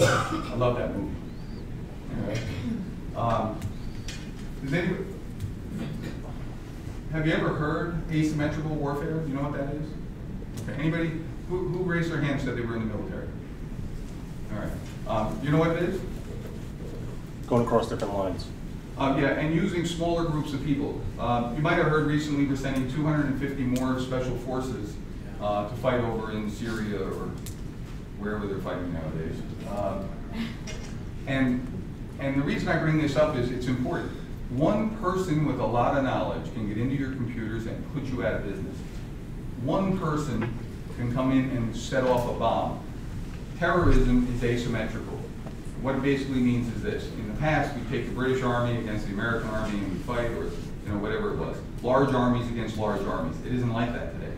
I love that movie. Um, Does anybody, have you ever heard asymmetrical warfare? Do you know what that is? Okay, anybody, who, who raised their hand said they were in the military? All right. Um, you know what it is? going across different lines. Uh, yeah, and using smaller groups of people. Uh, you might have heard recently we're sending 250 more special forces uh, to fight over in Syria or wherever they're fighting nowadays. Um, and and the reason I bring this up is it's important. One person with a lot of knowledge can get into your computers and put you out of business. One person can come in and set off a bomb. Terrorism is asymmetrical. What it basically means is this, in the past, we'd take the British Army against the American Army and we'd fight, or, you know, whatever it was. Large armies against large armies. It isn't like that today.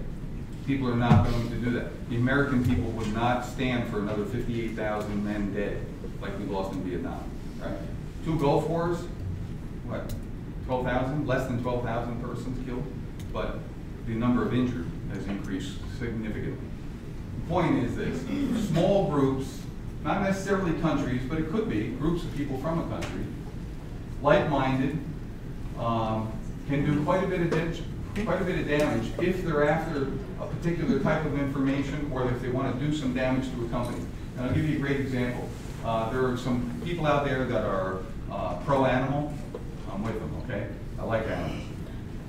People are not going to do that. The American people would not stand for another fifty-eight thousand men dead, like we lost in Vietnam, right? Two Gulf Wars, what, twelve thousand, less than twelve thousand persons killed, but the number of injured has increased significantly. The Point is this, small groups, not necessarily countries, but it could be, groups of people from a country, like-minded, um, can do quite a bit of damage, quite a bit of damage if they're after a particular type of information or if they want to do some damage to a company. And I'll give you a great example. Uh, there are some people out there that are uh, pro-animal. I'm with them, okay? I like animals.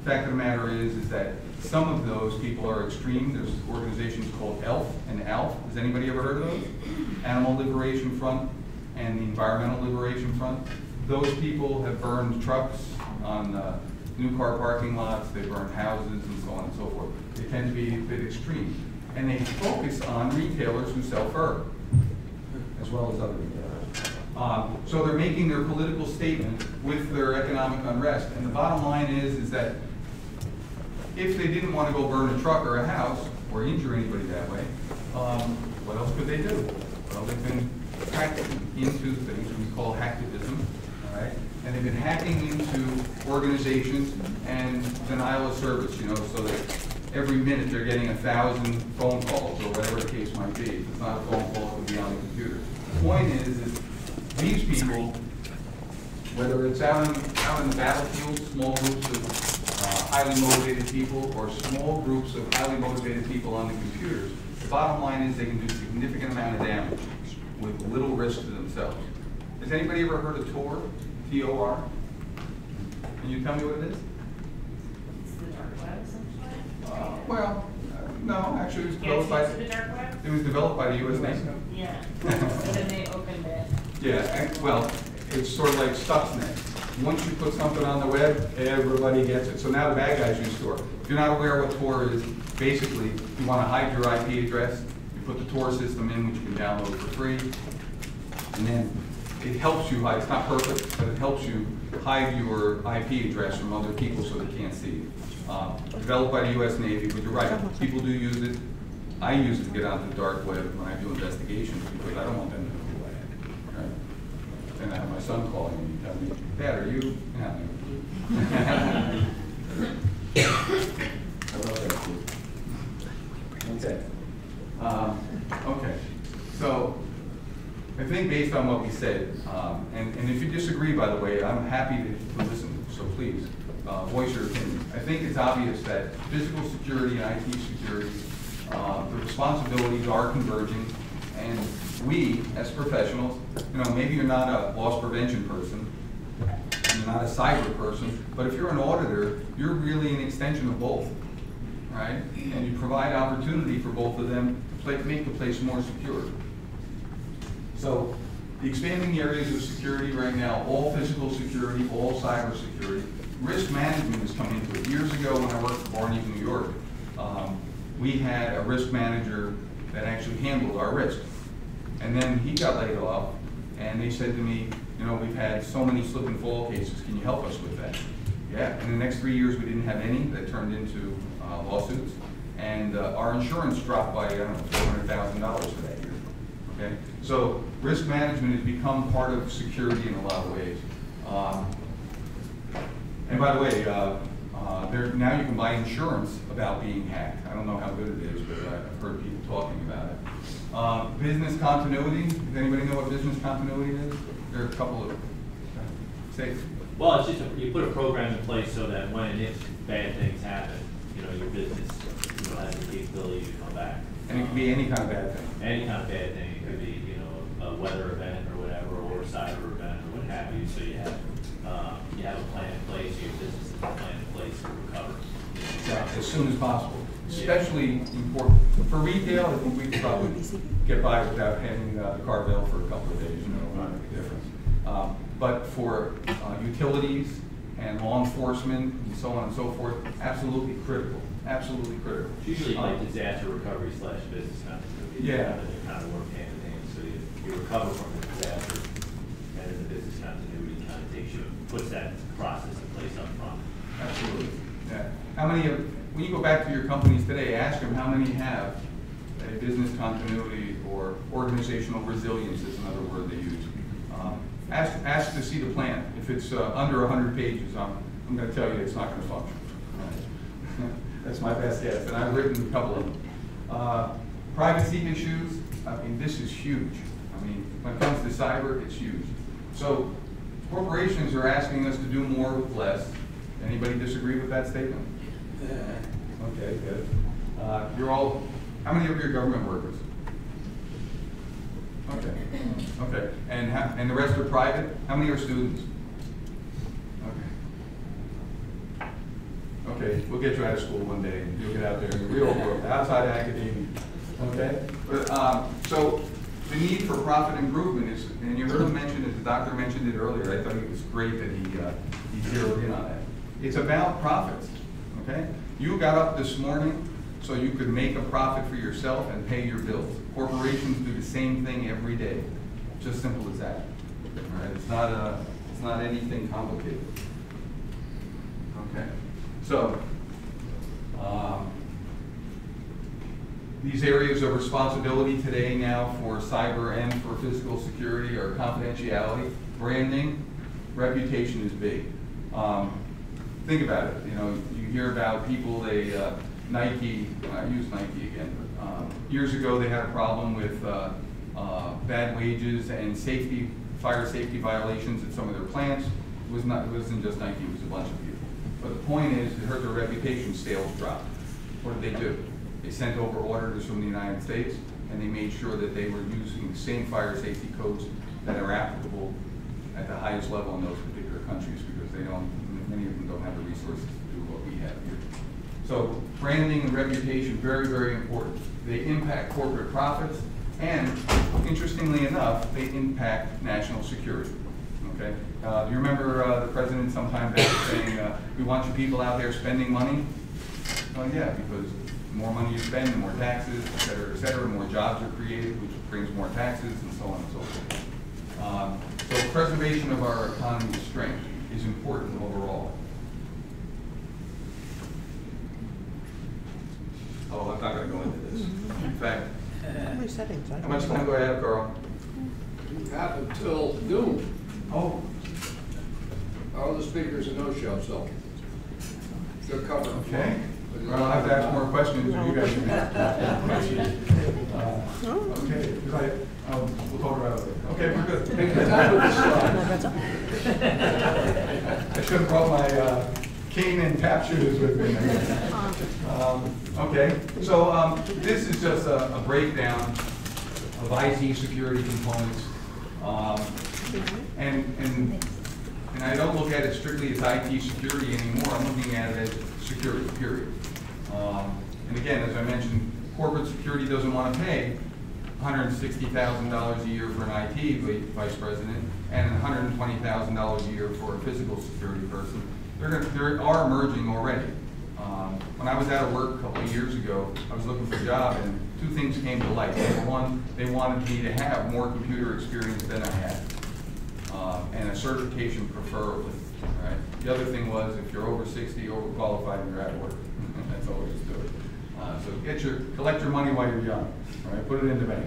The Fact of the matter is, is that some of those people are extreme. There's organizations called ELF and ALF. Has anybody ever heard of those? Animal Liberation Front and the Environmental Liberation Front. Those people have burned trucks on uh, new car parking lots, they burn houses and so on and so forth. They tend to be a bit extreme. And they focus on retailers who sell fur, as well as other retailers. Um, so they're making their political statement with their economic unrest. And the bottom line is, is that if they didn't want to go burn a truck or a house or injure anybody that way, um, what else could they do? Well, they've been hacking into things we call hacktivism, all right? And they've been hacking into organizations and denial of service, you know, so that every minute they're getting a thousand phone calls or whatever the case might be. It's not a phone call, it could be on the computer. The point is, is these people, whether it's out in, out in the battlefield, small groups of uh, highly motivated people or small groups of highly motivated people on the computers, the bottom line is they can do significant amount of damage with little risk to themselves. Has anybody ever heard of Tor? T-O-R? Can you tell me what it is? It's the dark web essentially. Uh, Well, no, actually, it was developed by, the dark web? it was developed by the US Navy. Yeah, and then they opened it. Yeah, and, well, it's sort of like Stuxnet. Once you put something on the web, everybody gets it. So now the bad guys use Tor. If you're not aware what Tor is, basically, you want to hide your IP address, you put the Tor system in, which you can download for free, and then it helps you hide, it's not perfect, but it helps you hide your IP address from other people so they can't see it. Uh, Developed by the US Navy, but you're right, people do use it. I use it to get onto the dark web when I do investigations, because I don't want them to know who I am. right? And I have my son calling me, and telling me, Dad, are you? Yeah. I love that kid. Okay. Um, Okay, so I think based on what we said, um, and, and if you disagree, by the way, I'm happy to to listen, so please, uh, voice your opinion. I think it's obvious that physical security and IT security, uh, the responsibilities are converging, and we, as professionals, you know, maybe you're not a loss prevention person, you're not a cyber person, but if you're an auditor, you're really an extension of both, right? And you provide opportunity for both of them to pla- make the place more secure. So, the expanding areas of security right now, all physical security, all cyber security. Risk management has come into it. Years ago, when I worked for Barney, New York, um, we had a risk manager that actually handled our risk. And then he got laid off, and they said to me, you know, we've had so many slip and fall cases, can you help us with that? Yeah, in the next three years, we didn't have any that turned into uh, lawsuits. And uh, our insurance dropped by, I don't know, four hundred thousand dollars for that year. Okay, so risk management has become part of security in a lot of ways. Um, And by the way, uh, uh, there, now you can buy insurance about being hacked. I don't know how good it is, but I've heard people talking about it. Uh, Business continuity, does anybody know what business continuity is? There are a couple of, say, Well, it's just, a- you put a program in place so that when and if bad things happen, you know, your business, you know, has the capability to come back. and it can be any kind of bad thing. Any kind of bad thing, it could be, you know, a weather event or whatever, or a cyber event or what have you, so you have, uh, you have a plan in place, your business has a plan in place to recover. as soon as possible, especially important. For retail, I think we could probably get by without having uh, the car bill for a couple of days, you know, not make a difference. Um, But for uh, utilities and law enforcement and so on and so forth, absolutely critical, absolutely critical. It's usually like disaster recovery slash business continuity. Yeah. They kind of work hand in hand, so you, you recover from the disaster, and then the business continuity kind of takes you, puts that process in place up front. Absolutely, yeah. How many of, when you go back to your companies today, ask them how many have a business continuity or organizational resilience is another word they use. Um, Ask, ask to see the plan. If it's uh, under hundred pages, I'm, I'm gonna tell you it's not gonna function. That's my best guess, and I've written a couple of them. Uh, Privacy issues, I mean, this is huge. I mean, when it comes to cyber, it's huge. So corporations are asking us to do more with less. Anybody disagree with that statement? Okay, good. Uh, You're all, how many of you are government workers? Okay, okay. And how, and the rest are private? How many are students? Okay. Okay, we'll get you out of school one day, you'll get out there in the real world, outside academia, okay? But, um, so, the need for profit improvement is, and you heard him mention it, the doctor mentioned it earlier, I thought it was great that he, uh, he zeroed in on that. It's about profits, okay? You got up this morning so you could make a profit for yourself and pay your bills. Corporations do the same thing every day, just simple as that. All right, it's not a, it's not anything complicated. Okay, so, um, these areas of responsibility today now for cyber and for physical security are confidentiality, branding, reputation is big. Um, think about it, you know, you hear about people, they, uh, Nike, I use Nike again, but, um, years ago, they had a problem with, uh, uh, bad wages and safety, fire safety violations at some of their plants. It was not, it wasn't just Nike, it was a bunch of people. But the point is, it hurt their reputation, sales dropped. What did they do? They sent over auditors from the United States, and they made sure that they were using the same fire safety codes that are applicable at the highest level in those particular countries, because they don't many of them don't have the resources to do what we have here. So branding and reputation, very, very important. They impact corporate profits, and interestingly enough, they impact national security. Okay? Uh, do you remember uh, the president sometime back saying, uh, we want you people out there spending money? Well, yeah, because the more money you spend, the more taxes, et cetera, et cetera, more jobs are created, which brings more taxes, and so on and so forth. Um, So preservation of our economy's strength is important overall. Oh, I'm not gonna go into this. In fact, How many settings? How much know. time do I have, Carl? You have until noon. Oh, All the speakers are no-show, so they're covered. okay. Well, I'll have to ask more questions if you guys can ask questions. Uh, Okay, because I, um, we'll talk about it later. Okay, we're good. Take your time with this. I should have brought my uh, cane and tap shoes with me. Um, Okay, so um, this is just a a breakdown of IT security components. Um, And, and, and I don't look at it strictly as IT security anymore, I'm looking at it as security, period. Um, And again, as I mentioned, corporate security doesn't want to pay $160,000 a year for an IT vice president and $120,000 a year for a physical security person. They're, gonna- they are emerging already. Um, When I was out of work a couple of years ago, I was looking for a job, and two things came to light. Number one, they wanted me to have more computer experience than I had, um, and a certification preferably, right? The other thing was, if you're over sixty, overqualified, and you're of work, that's to it. Uh, So get your, collect your money while you're young, right, put it in the bank.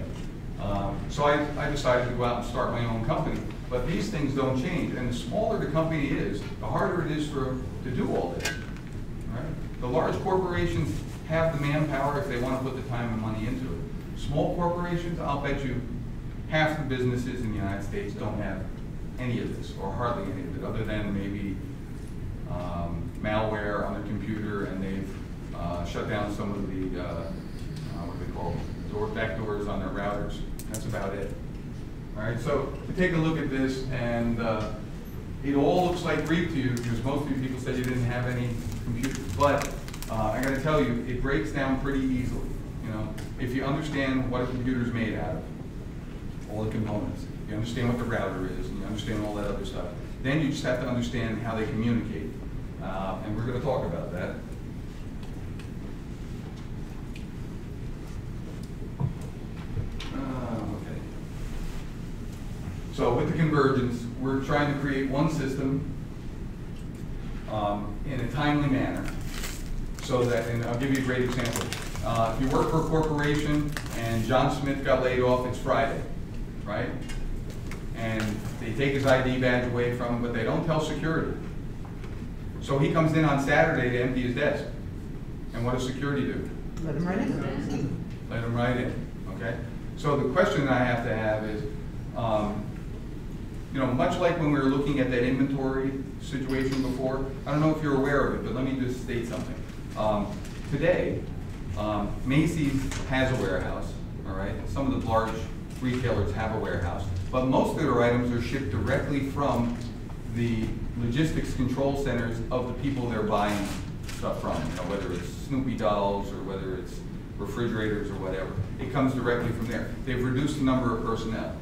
Um, So I, I decided to go out and start my own company, but these things don't change, and the smaller the company is, the harder it is for, to do all this. Right? The large corporations have the manpower if they want to put the time and money into it. Small corporations, I'll bet you half the businesses in the United States don't have any of this, or hardly any of it, other than maybe um, malware on their computer, and they've uh, shut down some of the, uh, uh, what do they call door, back doors on their routers. That's about it. All right, so to take a look at this, and uh, it all looks like Greek to you, because most of you people said you didn't have any computers. But uh, I gotta tell you, it breaks down pretty easily, you know? If you understand what a computer is made out of, all the components, you understand what the router is, understand all that other stuff, then you just have to understand how they communicate. Uh, And we're gonna talk about that. Uh, okay. So with the convergence, we're trying to create one system um, in a timely manner, so that, and I'll give you a great example. Uh, If you work for a corporation and John Smith got laid off, it's Friday, right? And they take his ID badge away from him, but they don't tell security. So he comes in on Saturday to empty his desk. And what does security do? Let him right in. Let them right in, okay? So the question that I have to have is, um, you know, much like when we were looking at that inventory situation before, I don't know if you're aware of it, but let me just state something. Um, Today, um, Macy's has a warehouse, all right? Some of the large retailers have a warehouse, but most of their items are shipped directly from the logistics control centers of the people they're buying stuff from, you know, whether it's Snoopy dolls or whether it's refrigerators or whatever. It comes directly from there. They've reduced the number of personnel.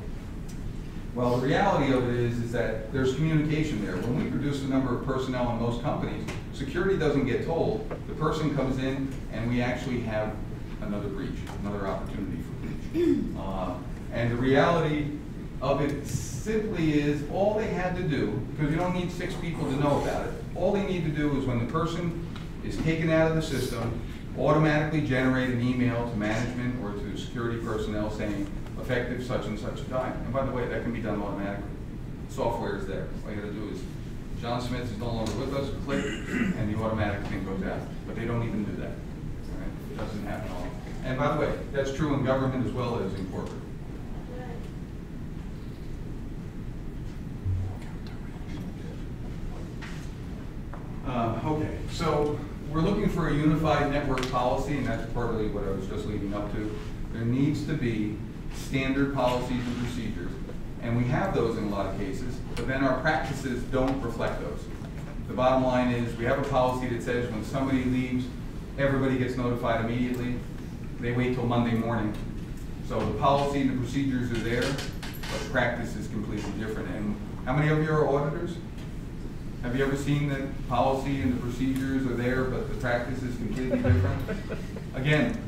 Well, the reality of it is, is that there's communication there. When we reduce the number of personnel in most companies, security doesn't get told. The person comes in and we actually have another breach, another opportunity for breach. Uh, And the reality of it simply is, all they had to do, because you don't need six people to know about it, all they need to do is when the person is taken out of the system, automatically generate an email to management or to security personnel saying, effective such and such a time. And by the way, that can be done automatically. Software is there. All you gotta do is, John Smith is no longer with us, click, and the automatic thing goes out. But they don't even do that. right? It doesn't happen all. And by the way, that's true in government as well as in corporate. Uh, Okay, so we're looking for a unified network policy, and that's partly what I was just leading up to. There needs to be standard policies and procedures, and we have those in a lot of cases, but then our practices don't reflect those. the bottom line is, we have a policy that says when somebody leaves, everybody gets notified immediately. They wait till Monday morning. So the policy and the procedures are there, but practice is completely different. And how many of you are auditors? Have you ever seen the policy and the procedures are there, but the practice is completely different? Again,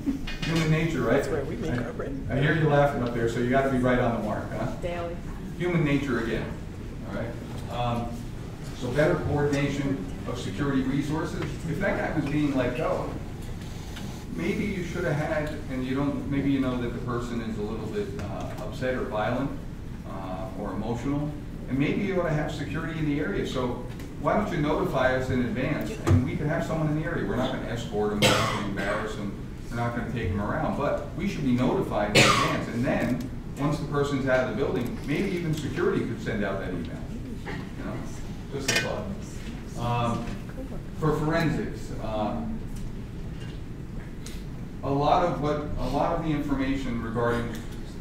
human nature, right? That's where we make our bread. I hear you laughing up there, so you gotta be right on the mark, huh? Daily. Human nature again, all right? Um, So better coordination of security resources. If that guy was being let go, maybe you should have had, and you don't, maybe you know that the person is a little bit uh, upset or violent uh, or emotional, and maybe you ought to have security in the area. So why don't you notify us in advance, and we could have someone in the area. We're not gonna escort them, we're not gonna embarrass them, we're not gonna take them around, but we should be notified in advance. And then, once the person's out of the building, maybe even security could send out that email. You know, just a thought. Um, For forensics, uh, a lot of what, a lot of the information regarding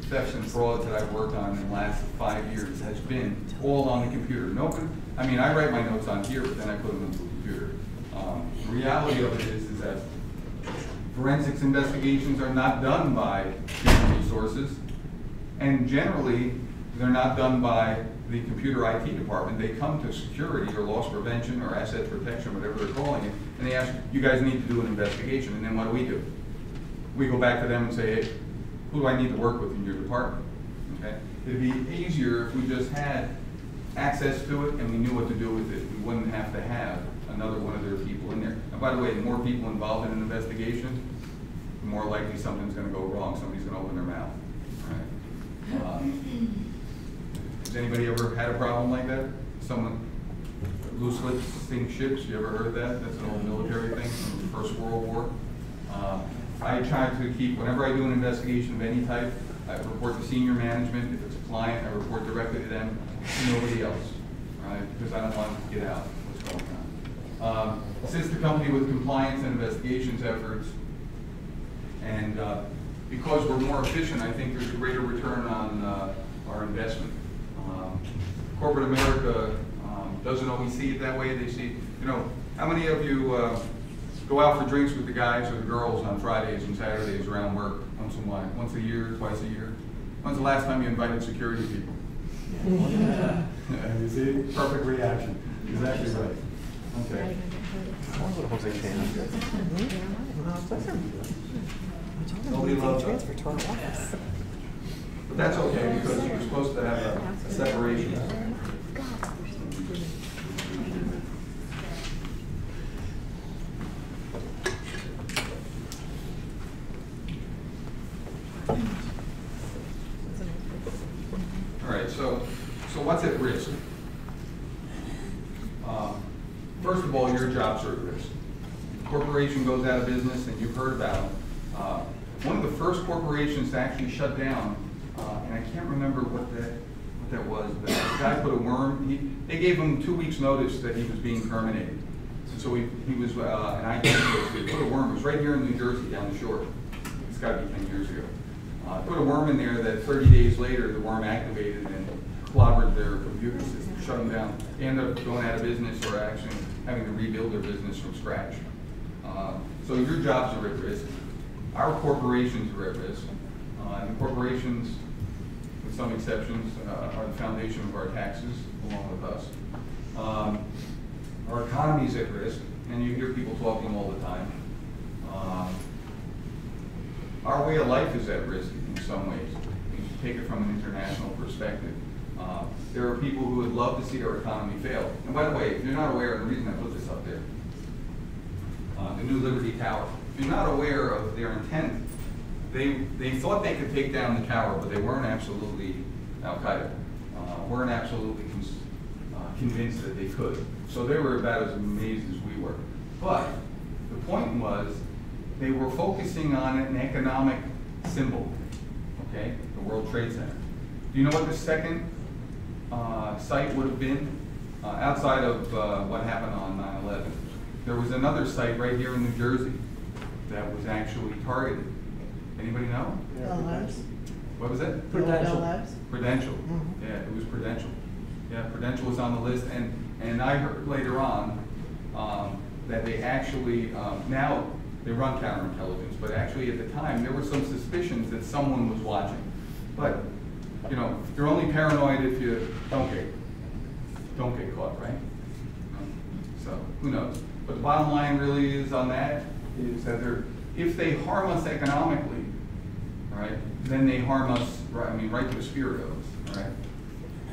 thefts and frauds that I've worked on in the last five years has been all on the computer. Nobody, I mean, I write my notes on here, but then I put them into the computer. Um, the Reality of it is, is that forensics investigations are not done by human resources. And generally, they're not done by the computer IT department. They come to security or loss prevention or asset protection, whatever they're calling it, and they ask, you guys need to do an investigation, and then what do we do? We go back to them and say, hey, who do I need to work with in your department? Okay? It'd be easier if we just had access to it and we knew what to do with it. We wouldn't have to have another one of their people in there. And by the way, the more people involved in an investigation, the more likely something's gonna go wrong, somebody's gonna open their mouth, right? Um, Has anybody ever had a problem like that? Someone loose lips sink ships, you ever heard that? That's an old military thing from the First World War. Uh, I try to keep, whenever I do an investigation of any type, I report to senior management. If it's a client, I report directly to them, to nobody else, right? Because I don't want to get out what's going on. Um, Assist the company with compliance and investigations efforts. And uh, because we're more efficient, I think there's a greater return on uh, our investment. Um, Corporate America um, doesn't always see it that way. They see, you know, how many of you uh, go out for drinks with the guys or the girls on Fridays and Saturdays around work once a while, once a year, twice a year? When's the last time you invited security people? You see, perfect reaction. Exactly right. Okay. Nobody loves that. Transfer to our office. But that's okay, because you're supposed to have a a separation. All right, so, so what's at risk? Um, First of all, your jobs are at risk. Corporation goes out of business, and you've heard about them. Uh, One of the first corporations to actually shut down, uh, and I can't remember what that, what that was, but the guy put a worm, he, they gave him two weeks' notice that he was being terminated. And so he, he was, uh, an IT person, he put a worm, it was right here in New Jersey, down the shore. It's gotta be ten years ago. Uh, put a worm in there that thirty days later, the worm activated and clobbered their computer system, shut them down. They up going out of business or actually having to rebuild their business from scratch. Uh, So your jobs are at risk. Our corporations are at risk. Uh, And corporations, with some exceptions, uh, are the foundation of our taxes along with us. Um, Our is at risk, and you hear people talking all the time. Our way of life is at risk in some ways. If you take it from an international perspective. Uh, There are people who would love to see our economy fail. And by the way, if you're not aware, and the reason I put this up there, uh, the New Liberty Tower, if you're not aware of their intent, they, they thought they could take down the tower, but they weren't absolutely Al-Qaeda, uh, weren't absolutely uh, convinced that they could. So they were about as amazed as we were. But the point was, they were focusing on an economic symbol, okay, the World Trade Center. Do you know what the second uh, site would have been uh, outside of uh, what happened on 9/11? There was another site right here in New Jersey that was actually targeted. Anybody know? Bell Labs? What was it? Bell Labs? Prudential, Mhm. yeah, it was Prudential. Yeah, Prudential was on the list, and, and I heard later on um, that they actually, um, now they run counterintelligence, but actually at the time, there were some suspicions that someone was watching. But, you know, you're only paranoid if you don't get, don't get caught, right? So, who knows? But the bottom line really is on that, is that they're, if they harm us economically, right, then they harm us, right, I mean, right to the spirit of us, right?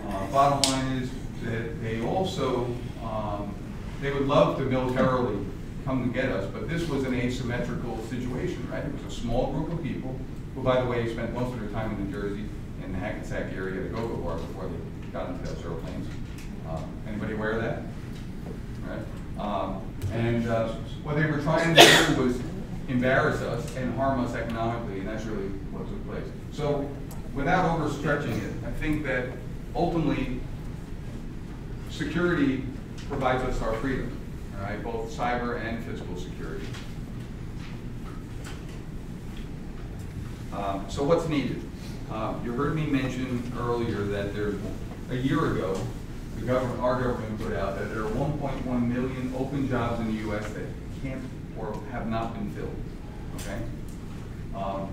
Uh, bottom line is that they also, um, they would love to militarily come to get us, but this was an asymmetrical situation, right? It was a small group of people, who, by the way, spent most of their time in New Jersey, in the Hackensack area, the go-go bar, before they got into those airplanes. Uh, Anybody aware of that? right? Um, And uh, what they were trying to do was embarrass us and harm us economically, and that's really what took place. So, without overstretching it, I think that ultimately, security provides us our freedom, right, both cyber and physical security. Um, So what's needed? Um, You heard me mention earlier that there, a year ago, the government, our government put out that there are 1.1 million open jobs in the US that can't or have not been filled, okay? Um,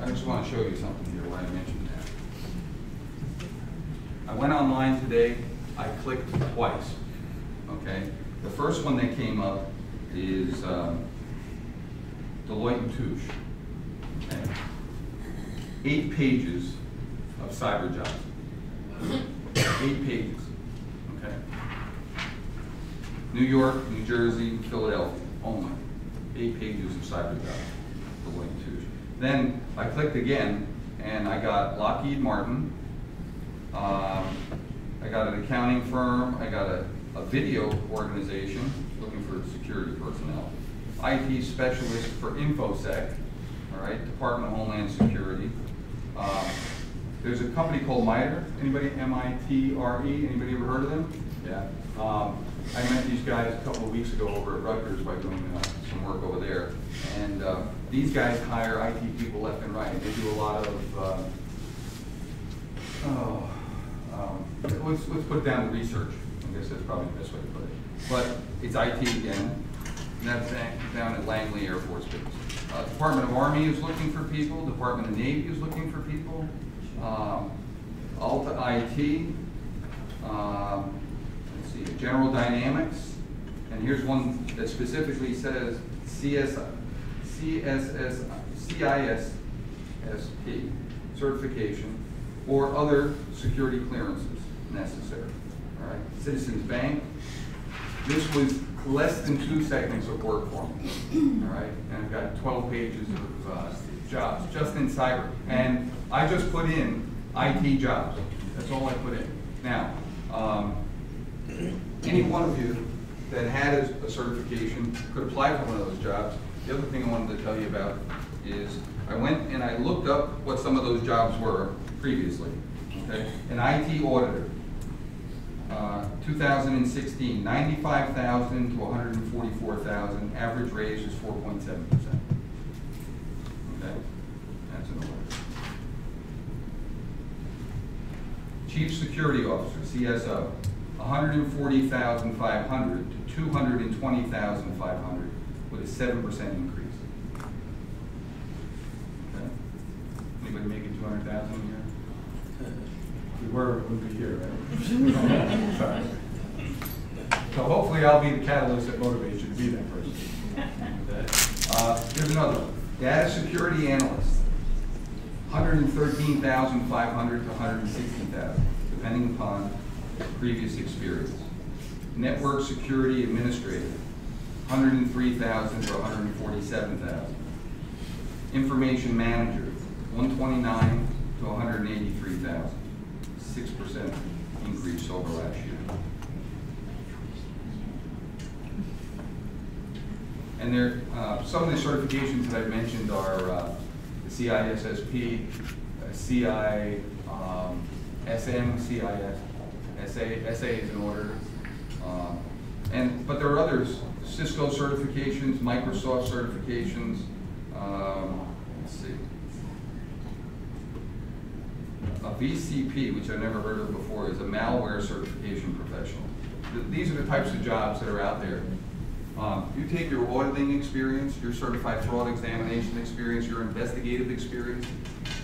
I just want to show you something here, why I mentioned that. I went online today, I clicked twice, okay? The first one that came up is um, Deloitte and Touche. okay? Eight pages of cyber jobs. Eight pages, okay? New York, New Jersey, Philadelphia, only. Eight pages of cyber jobs, Deloitte and Touche. Then I clicked again, and I got Lockheed Martin, um, I got an accounting firm, I got a, a video organization looking for security personnel, IT specialist for InfoSec, all right, Department of Homeland Security. Um, There's a company called MITRE, anybody, M-I-T-R-E, anybody ever heard of them? Yeah. Um, I met these guys a couple of weeks ago over at Rutgers by doing uh, some work over there. And uh, these guys hire IT people left and right. They do a lot of, uh, oh, um, let's, let's put down research. I guess that's probably the best way to put it. But it's IT again, and that's down- at Langley Air Force Base. Uh, Department of Army is looking for people, Department of Navy is looking for people. Um, Alta IT, um, let's see, General Dynamics, and here's one that specifically says CS, CSS, CISSP certification or other security clearances necessary. Right, Citizens Bank, this was less than two seconds of work for me, all right? And I've got twelve pages of, uh, jobs, just in cyber. And I just put in IT jobs, that's all I put in. Now, um, any one of you that had a- a certification could apply for one of those jobs. The other thing I wanted to tell you about is, I went and I looked up what some of those jobs were previously, okay? An IT auditor, uh, 2016, 95,000 to 144,000, average raise is 4.7%. Okay, that's an order. Chief Security Officer, CSO, 140,500 to 220,500 with a 7% increase. Okay? Anybody making 200,000 a year? We were, we were here, right? So hopefully I'll be the catalyst that motivates you to be that person. Uh, Here's another one, data security analyst, hundred and thirteen thousand five hundred to hundred and sixty thousand, depending upon previous experience. Network security administrator, hundred and three thousand to hundred and forty-seven thousand. Information manager, one twenty-nine to hundred and eighty-three thousand, six percent increase over last year. And there, uh, some of the certifications that I've mentioned are uh, the CISSP, uh, CI, um, SM, CIS, SA, SA is an order. um, And, but there are others, Cisco certifications, Microsoft certifications, um, let's see. A VCP, which I've never heard of before, is a VMware certification professional. th- these are the types of jobs that are out there. Um, You take your auditing experience, your certified fraud examination experience, your investigative experience,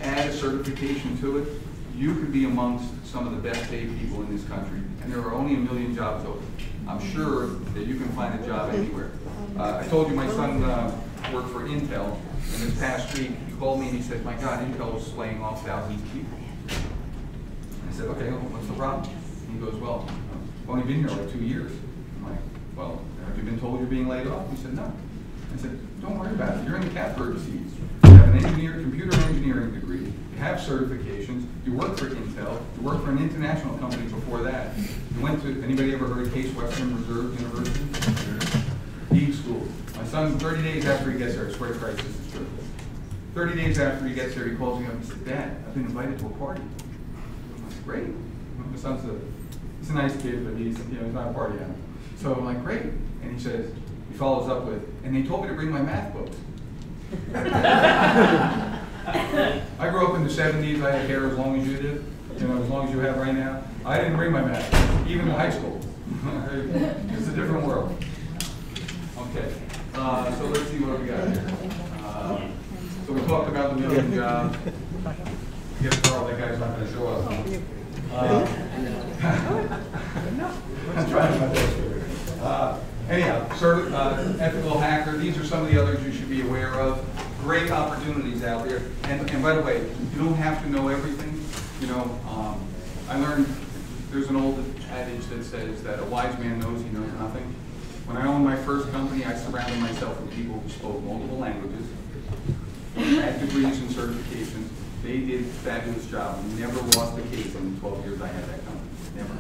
add a certification to it, you could be amongst some of the best paid people in this country, and there are only a million jobs open. I'm sure that you can find a job anywhere. Uh, I told you my son uh, worked for Intel, and this past week, he called me and he said, my God, Intel is laying off thousands of people. Said, okay, well, what's the problem? He goes, well, I've only been here like two years. I'm like, well, have you been told you're being laid off? He said, no. I said, don't worry about it, you're in the catbird seats. You have an engineer, computer engineering degree, you have certifications, you work for Intel, you worked for an international company before that. You went to, anybody ever heard of Case Western Reserve University? Deed school. My son, thirty days after he gets there, I swear is true. Thirty days after he gets there, he calls me up and says, Dad, I've been invited to a party. Great. My son's a, he's a nice kid, but he's, you know, he's not a party animal. So I'm like, great. And he says, he follows up with, and they told me to bring my math books. I grew up in the seventies, I had hair as long as you did, you know, as long as you have right now. I didn't bring my math, even in high school. It's a different world. Okay, uh, so let's see what we got here. Uh, So we talked about the million jobs. Get Carl, that guy's not gonna show up. Uh. Uh, Anyhow, certi- uh, ethical hacker, these are some of the others you should be aware of. Great opportunities out there. And, and by the way, you don't have to know everything. You know, um, I learned, there's an old adage that says that a wise man knows he knows nothing. When I owned my first company, I surrounded myself with people who spoke multiple languages, had degrees and certifications. They did a fabulous job. We never lost a case in the twelve years I had that company, never.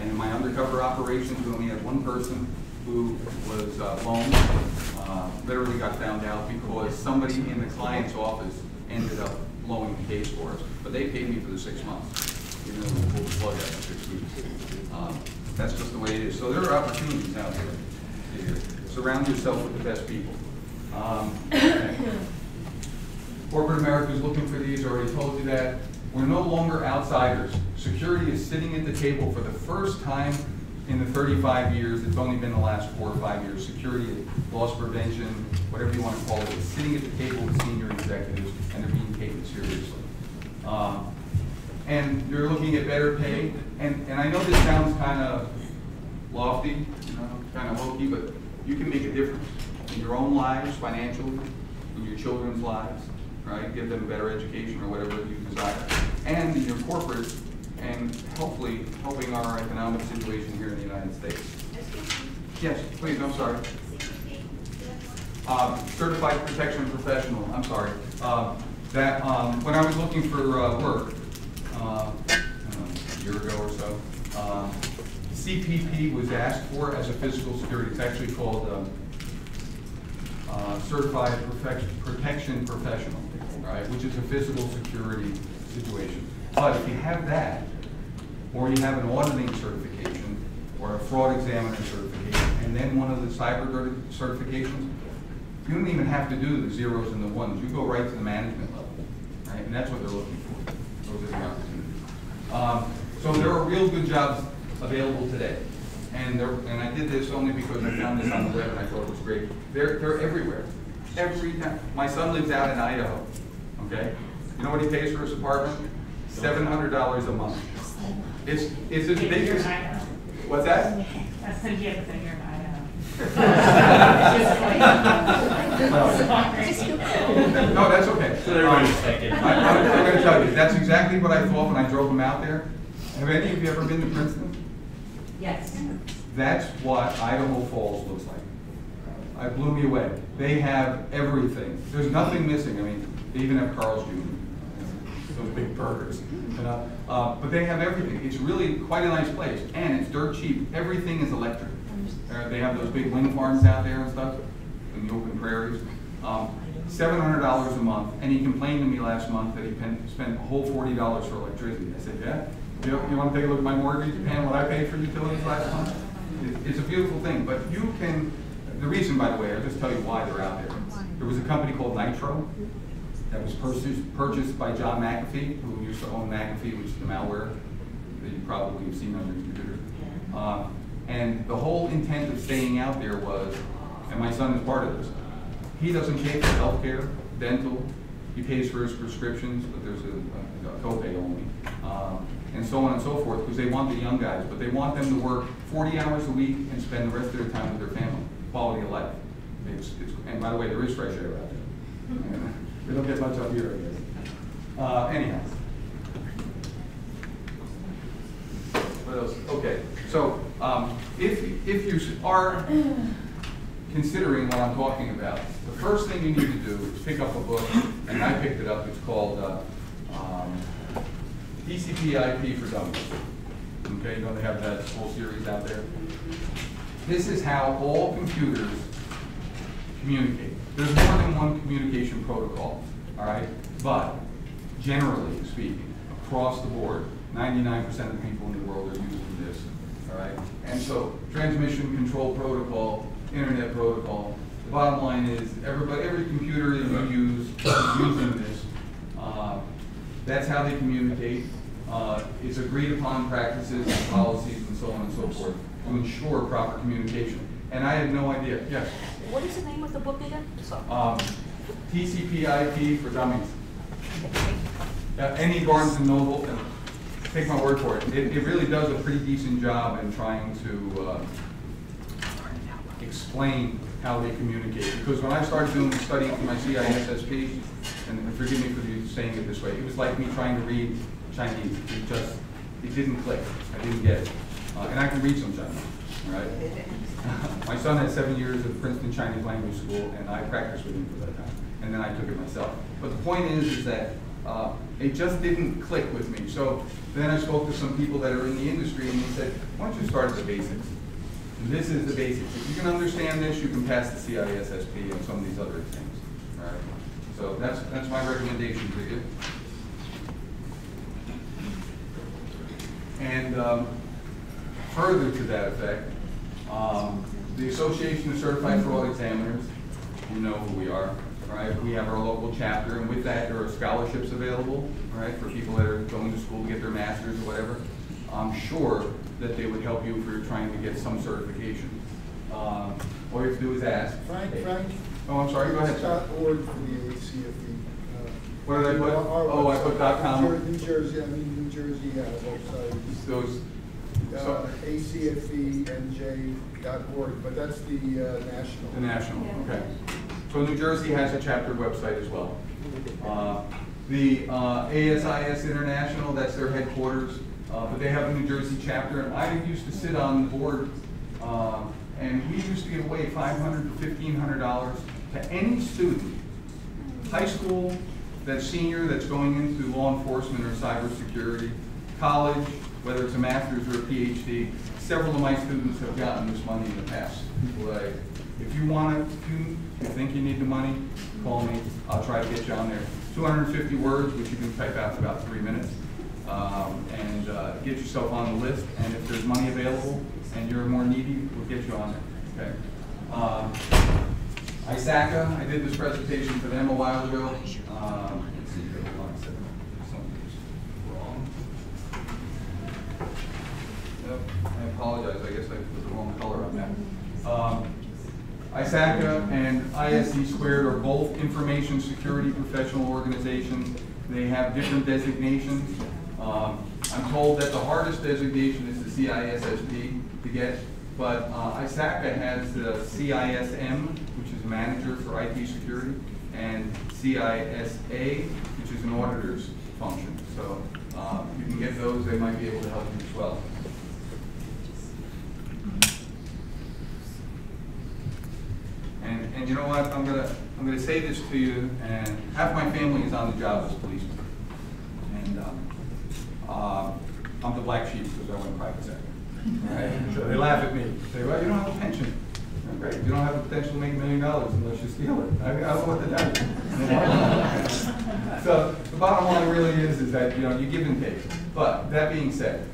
And in my undercover operations, we only had one person who was uh, loaned, uh, literally got found out because somebody in the client's office ended up blowing the case for us. But they paid me for the six months, even though we pulled the plug after six weeks. Um, That's just the way it is. So there are opportunities out there. Surround yourself with the best people. Um, Corporate America is looking for these, already told you that. We're no longer outsiders. Security is sitting at the table for the first time in the 35 years, it's only been the last four or five years. Security, loss prevention, whatever you want to call it, is sitting at the table with senior executives, and they're being taken seriously. Um, And you're looking at better pay, and, and I know this sounds kind of lofty, you know, kind of hokey, but you can make a difference in your own lives financially, in your children's lives, right? Give them a better education or whatever you desire, and in your corporate, and hopefully helping our economic situation here in the United States. Yes, please, I'm sorry. Um, Certified Protection Professional, I'm sorry. Uh, That, um, when I was looking for uh, work, uh, know, a year ago or so, um, CPP was asked for as a physical security. It's actually called um, uh, Certified Protection Professional, right, which is a physical security situation. But if you have that, or you have an auditing certification, or a fraud examiner certification, and then one of the cyber certifications, you don't even have to do the zeros and the ones. You go right to the management level, right? And that's what they're looking for. Those are the opportunities. Um, so there are real good jobs available today. And there, and I did this only because I found this on the web and I thought it was great. They're, they're everywhere. Every time. My son lives out in Idaho, okay? You know what he pays for his apartment? Seven hundred dollars a month. It's, it's as big as, what's that? That's the gift that you're in Idaho. No, that's okay. So Um. I, I'm, I'm gonna tell you, that's exactly what I thought when I drove them out there. Have any of you ever been to Princeton? Yes. That's what Idaho Falls looks like. It blew me away. They have everything. There's nothing missing. I mean, they even have Carl's Jr., those big burgers, you know. Uh, but they have everything. It's really quite a nice place, and it's dirt cheap. Everything is electric. Uh, They have those big wind farms out there and stuff, in the open prairies. Um, Seven hundred dollars a month, and he complained to me last month that he pen- spent a whole forty dollars for electricity. I said, yeah, you, you wanna take a look at my mortgage, and what I paid for utilities last month? It- It's a beautiful thing, but you can, the reason, by the way, I'll just tell you why they're out there. There was a company called Nitro that was purchased, purchased by John McAfee, who used to own McAfee, which is the malware that you probably have seen on your computer. Uh, And the whole intent of staying out there was, and my son is part of this, he doesn't pay for health care, dental, he pays for his prescriptions, but there's a, a copay only, um, and so on and so forth, because they want the young guys, but they want them to work forty hours a week and spend the rest of their time with their family, quality of life. It's, it's, and by the way, there is fresh air out there. We don't get much up here, I guess. Uh, anyhow. What else? Okay, so, um, if, if you are considering what I'm talking about, the first thing you need to do is pick up a book, and I picked it up, it's called, uh, um, TCP/IP for Dummies. Okay, you know they have that whole series out there? This is how all computers communicate. There's more than one communication protocol, all right? But generally speaking, across the board, ninety-nine percent of the people in the world are using this, all right? And so transmission control protocol, internet protocol, the bottom line is everybody, every computer that you use is using this. Uh, That's how they communicate. Uh, It's agreed upon practices and policies and so on and so forth to ensure proper communication. And I had no idea, yes. What is the name of the book again? Um, TCP/IP for dummies. Uh, Any Barnes and Noble, uh, take my word for it, it, it really does a pretty decent job in trying to, uh, explain how they communicate. Because when I started doing studying for my CISSP, and forgive me for saying it this way, it was like me trying to read Chinese. It just, it didn't click. I didn't get it. Uh, and I can read some Chinese, right? My son had seven years of Princeton Chinese Language School, and I practiced with him for that time. And then I took it myself. But the point is, is that uh, it just didn't click with me. So then I spoke to some people that are in the industry, and they said, why don't you start at the basics? This is the basics. If you can understand this, you can pass the CISSP and some of these other things. So that's, that's my recommendation to you. And um, further to that effect, um, the Association of Certified Fraud Examiners, you know who we are, right? We have our local chapter, and with that, there are scholarships available, right, for people that are going to school to get their masters or whatever. I'm sure that they would help you if you're trying to get some certification. Um, All you have to do is ask. Frank, Frank? Oh, I'm sorry, go ahead, org for the ACFE. uh, What did I put? our- our Oh, I put website. dot com. New Jersey, I mean, New Jersey has website, Those, uh, so- acfenj.org, but that's the uh, national. The national, okay. So New Jersey has a chapter website as well. Uh, The uh, ASIS International, that's their headquarters, uh, but they have a New Jersey chapter. And I used to sit on the board, uh, and we used to give away 500 to fifteen hundred dollars to any student, high school, that's senior, that's going into law enforcement or cybersecurity, college, whether it's a master's or a PhD. Several of my students have gotten this money in the past. People if you want it, if you, you think you need the money, call me, I'll try to get you on there. Two hundred and fifty words, which you can type out in about three minutes, um, and, uh, get yourself on the list, and if there's money available and you're more needy, we'll get you on there, okay? Um, ISACA, I did this presentation for them a while ago. Um, let's see, hold on a second. Something's wrong. Yep, I apologize, I guess I put the wrong color on that. Um, ISACA and ISC squared are both information security professional organizations. They have different designations. Um, I'm told that the hardest designation is the CISSP to get, but uh, ISACA has the CISM, which is manager for IT security, and CISA, which is an auditor's function. So uh, you can get those, they might be able to help you as well. And, and you know what, I'm gonna, I'm gonna say this to you, and half my family is on the job as policemen. And, um, uh, I'm the black sheep because I went private sector. Right? So they laugh at me, They say, well, you don't have a pension. Great, you don't have the potential to make a million dollars unless you steal it. I, I don't know what to tell you. So the bottom line really is, is that, you know, you give and take. But that being said,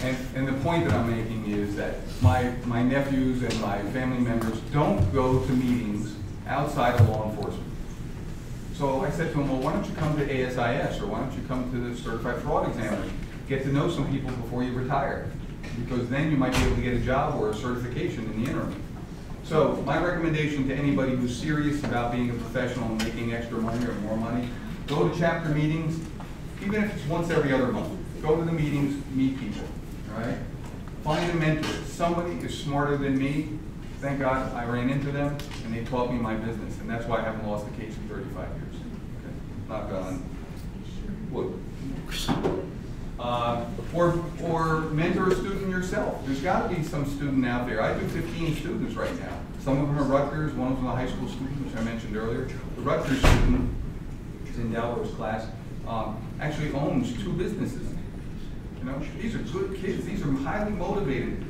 and, and the point that I'm making is that my, my nephews and my family members don't go to meetings outside of law enforcement. So I said to him, well, why don't you come to ASIS, or why don't you come to the Certified Fraud Examiner? Get to know some people before you retire. because then you might be able to get a job or a certification in the interim. So my recommendation to anybody who's serious about being a professional and making extra money or more money, go to chapter meetings, even if it's once every other month. Go to the meetings, meet people, right? Find a mentor. Somebody is smarter than me. Thank God I ran into them and they taught me my business. And that's why I haven't lost a case in 35 years. Okay? Knock on wood. Uh, Or, or mentor a student yourself. There's got to be some student out there. I do 15 students right now. Some of them are Rutgers, one of them is a high school student, which I mentioned earlier. The Rutgers student is in Dalro's class, um, actually owns two businesses. You know, these are good kids, these are highly motivated.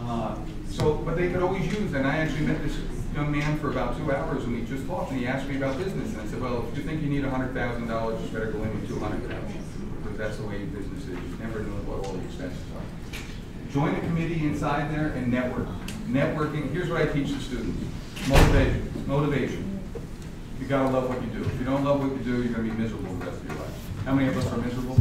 Uh, So, but they could always use, and I actually met this young man for about two hours and we just talked and he asked me about business. And I said, well, if you think you need a hundred thousand dollars, you better go in with two hundred thousand. Because that's the way business is, you never know what all the expenses are. Join a committee inside there and network. Networking, here's what I teach the students. Motivation, motivation. You gotta love what you do. If you don't love what you do, you're gonna be miserable the rest of your life. How many of us are miserable?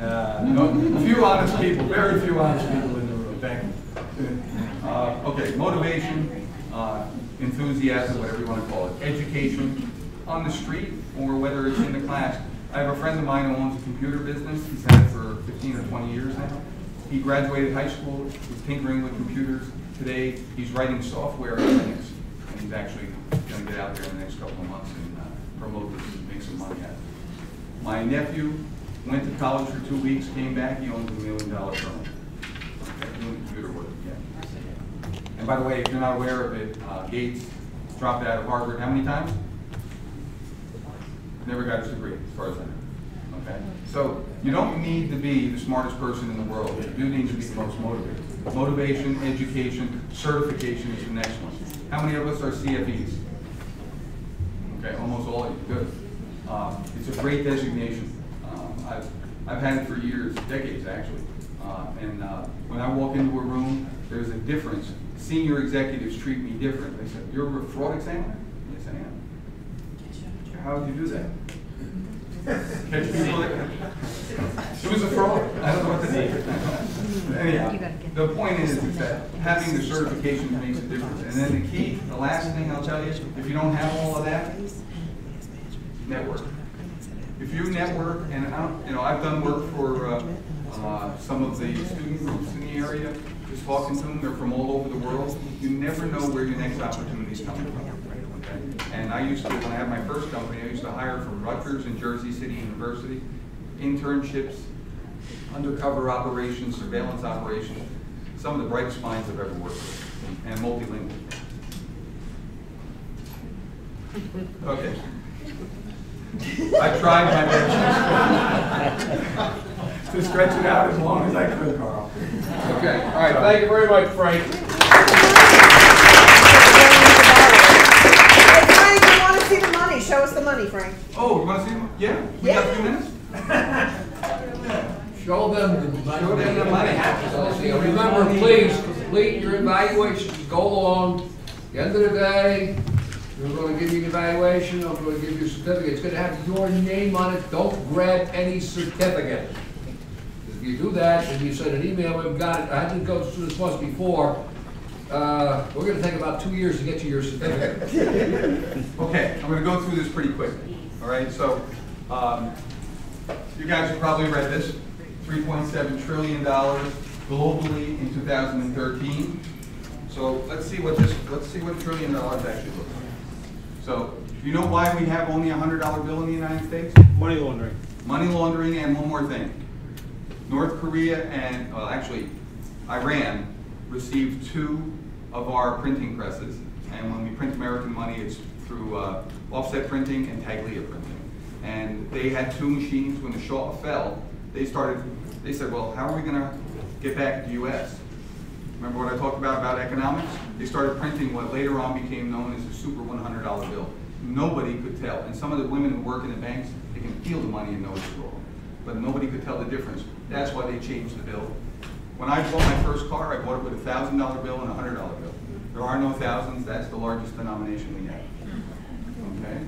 Uh, a few honest people, very few honest people in the room, thank you. Uh, okay, motivation, uh, enthusiasm, whatever you wanna call it, education, on the street, or whether it's in the class. I have a friend of mine who owns a computer business, he's had it for fifteen or twenty years now. He graduated high school, he's tinkering with computers. Today, he's writing software in Linux, and he's actually gonna get out there in the next couple of months and uh, promote this and make some money at it. My nephew went to college for two weeks, came back, he owns a million dollar firm. Doing computer work, yeah. And by the way, if you're not aware of it, uh, Gates dropped out of Harvard how many times? Never got his degree, as far as I know. Okay? So you don't need to be the smartest person in the world. You do need to be the most motivated. Motivation, education, certification is the next one. How many of us are CFEs? Okay, almost all of you, good. Um, It's a great designation. I've, I've had it for years, decades actually. Uh, And uh, when I walk into a room, there's a difference. Senior executives treat me different. They said, you're a fraud examiner? Yes, I am. How would you do that? Catch people that, it was a fraud, I don't know what to say. Anyhow, the point is, is that having the certification makes a difference. And then the key, the last thing I'll tell you, if you don't have all of that, network. If you network, and you know, I've done work for, uh, uh, some of the student groups in the area, just talking to them, they're from all over the world. You never know where your next opportunity is coming from. And I used to, when I had my first company, I used to hire from Rutgers and Jersey City University, internships, undercover operations, surveillance operations, some of the brightest minds I've ever worked with, and multilingual. Okay. I tried my best. To stretch it out as long as I could, Carl. Okay, all right, thank you very much, Frank. Hey, Frank, we want to see the money. Show us the money, Frank. Oh, you wanna see them? Yeah, we got a few minutes? Show them the money. Show them the money. So, Remember, please, complete your evaluations, go along. At the end of the day, we're gonna give you an evaluation, I'm gonna give you a certificate, it's gonna have your name on it, don't grab any certificate. If you do that, and you send an email, we've got it, I didn't go through this once before, uh, we're gonna take about two years to get you your certificate. Okay, I'm gonna go through this pretty quick, all right? So, um, you guys have probably read this, three point seven trillion dollars globally in two thousand and thirteen. So let's see what this, let's see what trillion dollars actually looks like. So, you know why we have only a hundred dollar bill in the United States? Money laundering. Money laundering and one more thing. North Korea and, well, actually, Iran received two of our printing presses. And when we print American money, it's through uh, offset printing and intaglio printing. And they had two machines. When the Shah fell, they started, they said, well, how are we gonna get back to the US? Remember what I talked about, about economics? They started printing what later on became known as the super one hundred dollar bill. Nobody could tell, and some of the women who work in the banks, they can feel the money and know it's wrong. But nobody could tell the difference. That's why they changed the bill. When I bought my first car, I bought it with a thousand dollar bill and a hundred dollar bill. There are no thousands, that's the largest denomination we have. Okay?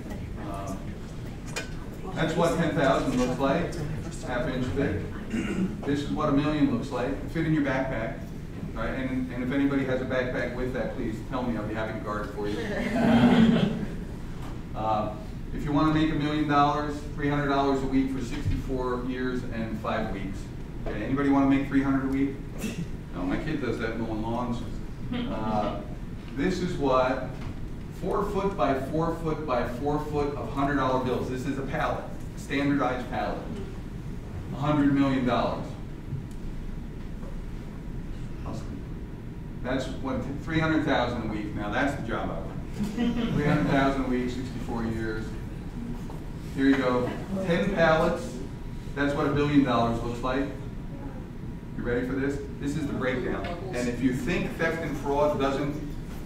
Um, That's what ten thousand looks like, half inch thick. This is what a million looks like, fit in your backpack, right? And, and if anybody has a backpack with that, please tell me, I'll be happy to guard it for you. Uh, If you wanna make a million dollars, three hundred dollars a week for sixty-four years and five weeks. Okay, anybody wanna make three hundred a week? No, my kid does that mowing lawns. Uh, This is what, four foot by four foot by four foot of hundred dollar bills, this is a pallet, standardized pallet. A hundred million That's what, three hundred thousand a week, now that's the job I want. Three hundred thousand a week, sixty-four years. Here you go, ten pallets, that's what a billion dollars looks like. You ready for this? This is the breakdown. And if you think theft and fraud doesn't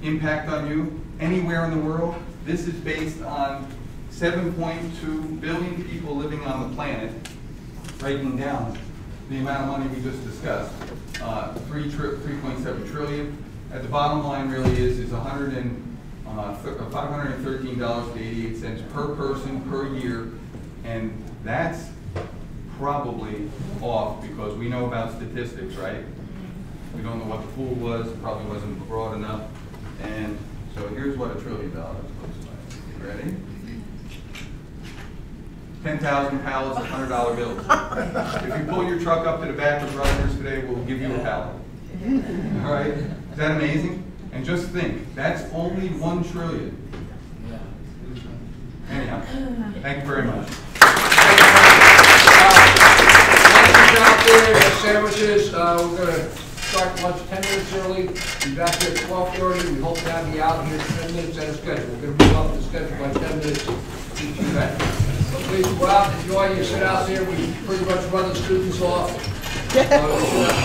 impact on you anywhere in the world, this is based on seven point two billion people living on the planet, breaking down the amount of money we just discussed. Uh, three tri- three point seven trillion. At the bottom line really is, is hundred and, uh, eighty-eight cents per person per year. And that's probably off because we know about statistics, right? We don't know what the pool was, probably wasn't broad enough. And so here's what a trillion dollars looks like. Ready? Ten thousand pallets of hundred dollar bills. If you pull your truck up to the back of Rutgers today, we'll give you a pallet. All right? Is that amazing? And just think, that's only one trillion. Anyhow, thank you very much. Sandwiches, uh, we're gonna start lunch ten minutes early, be back here at twelve thirty, we hope to have you out here ten minutes at a schedule, we're gonna move up the schedule by ten minutes each event. So please go out, enjoy your sit out there, we pretty much run the students off. Uh,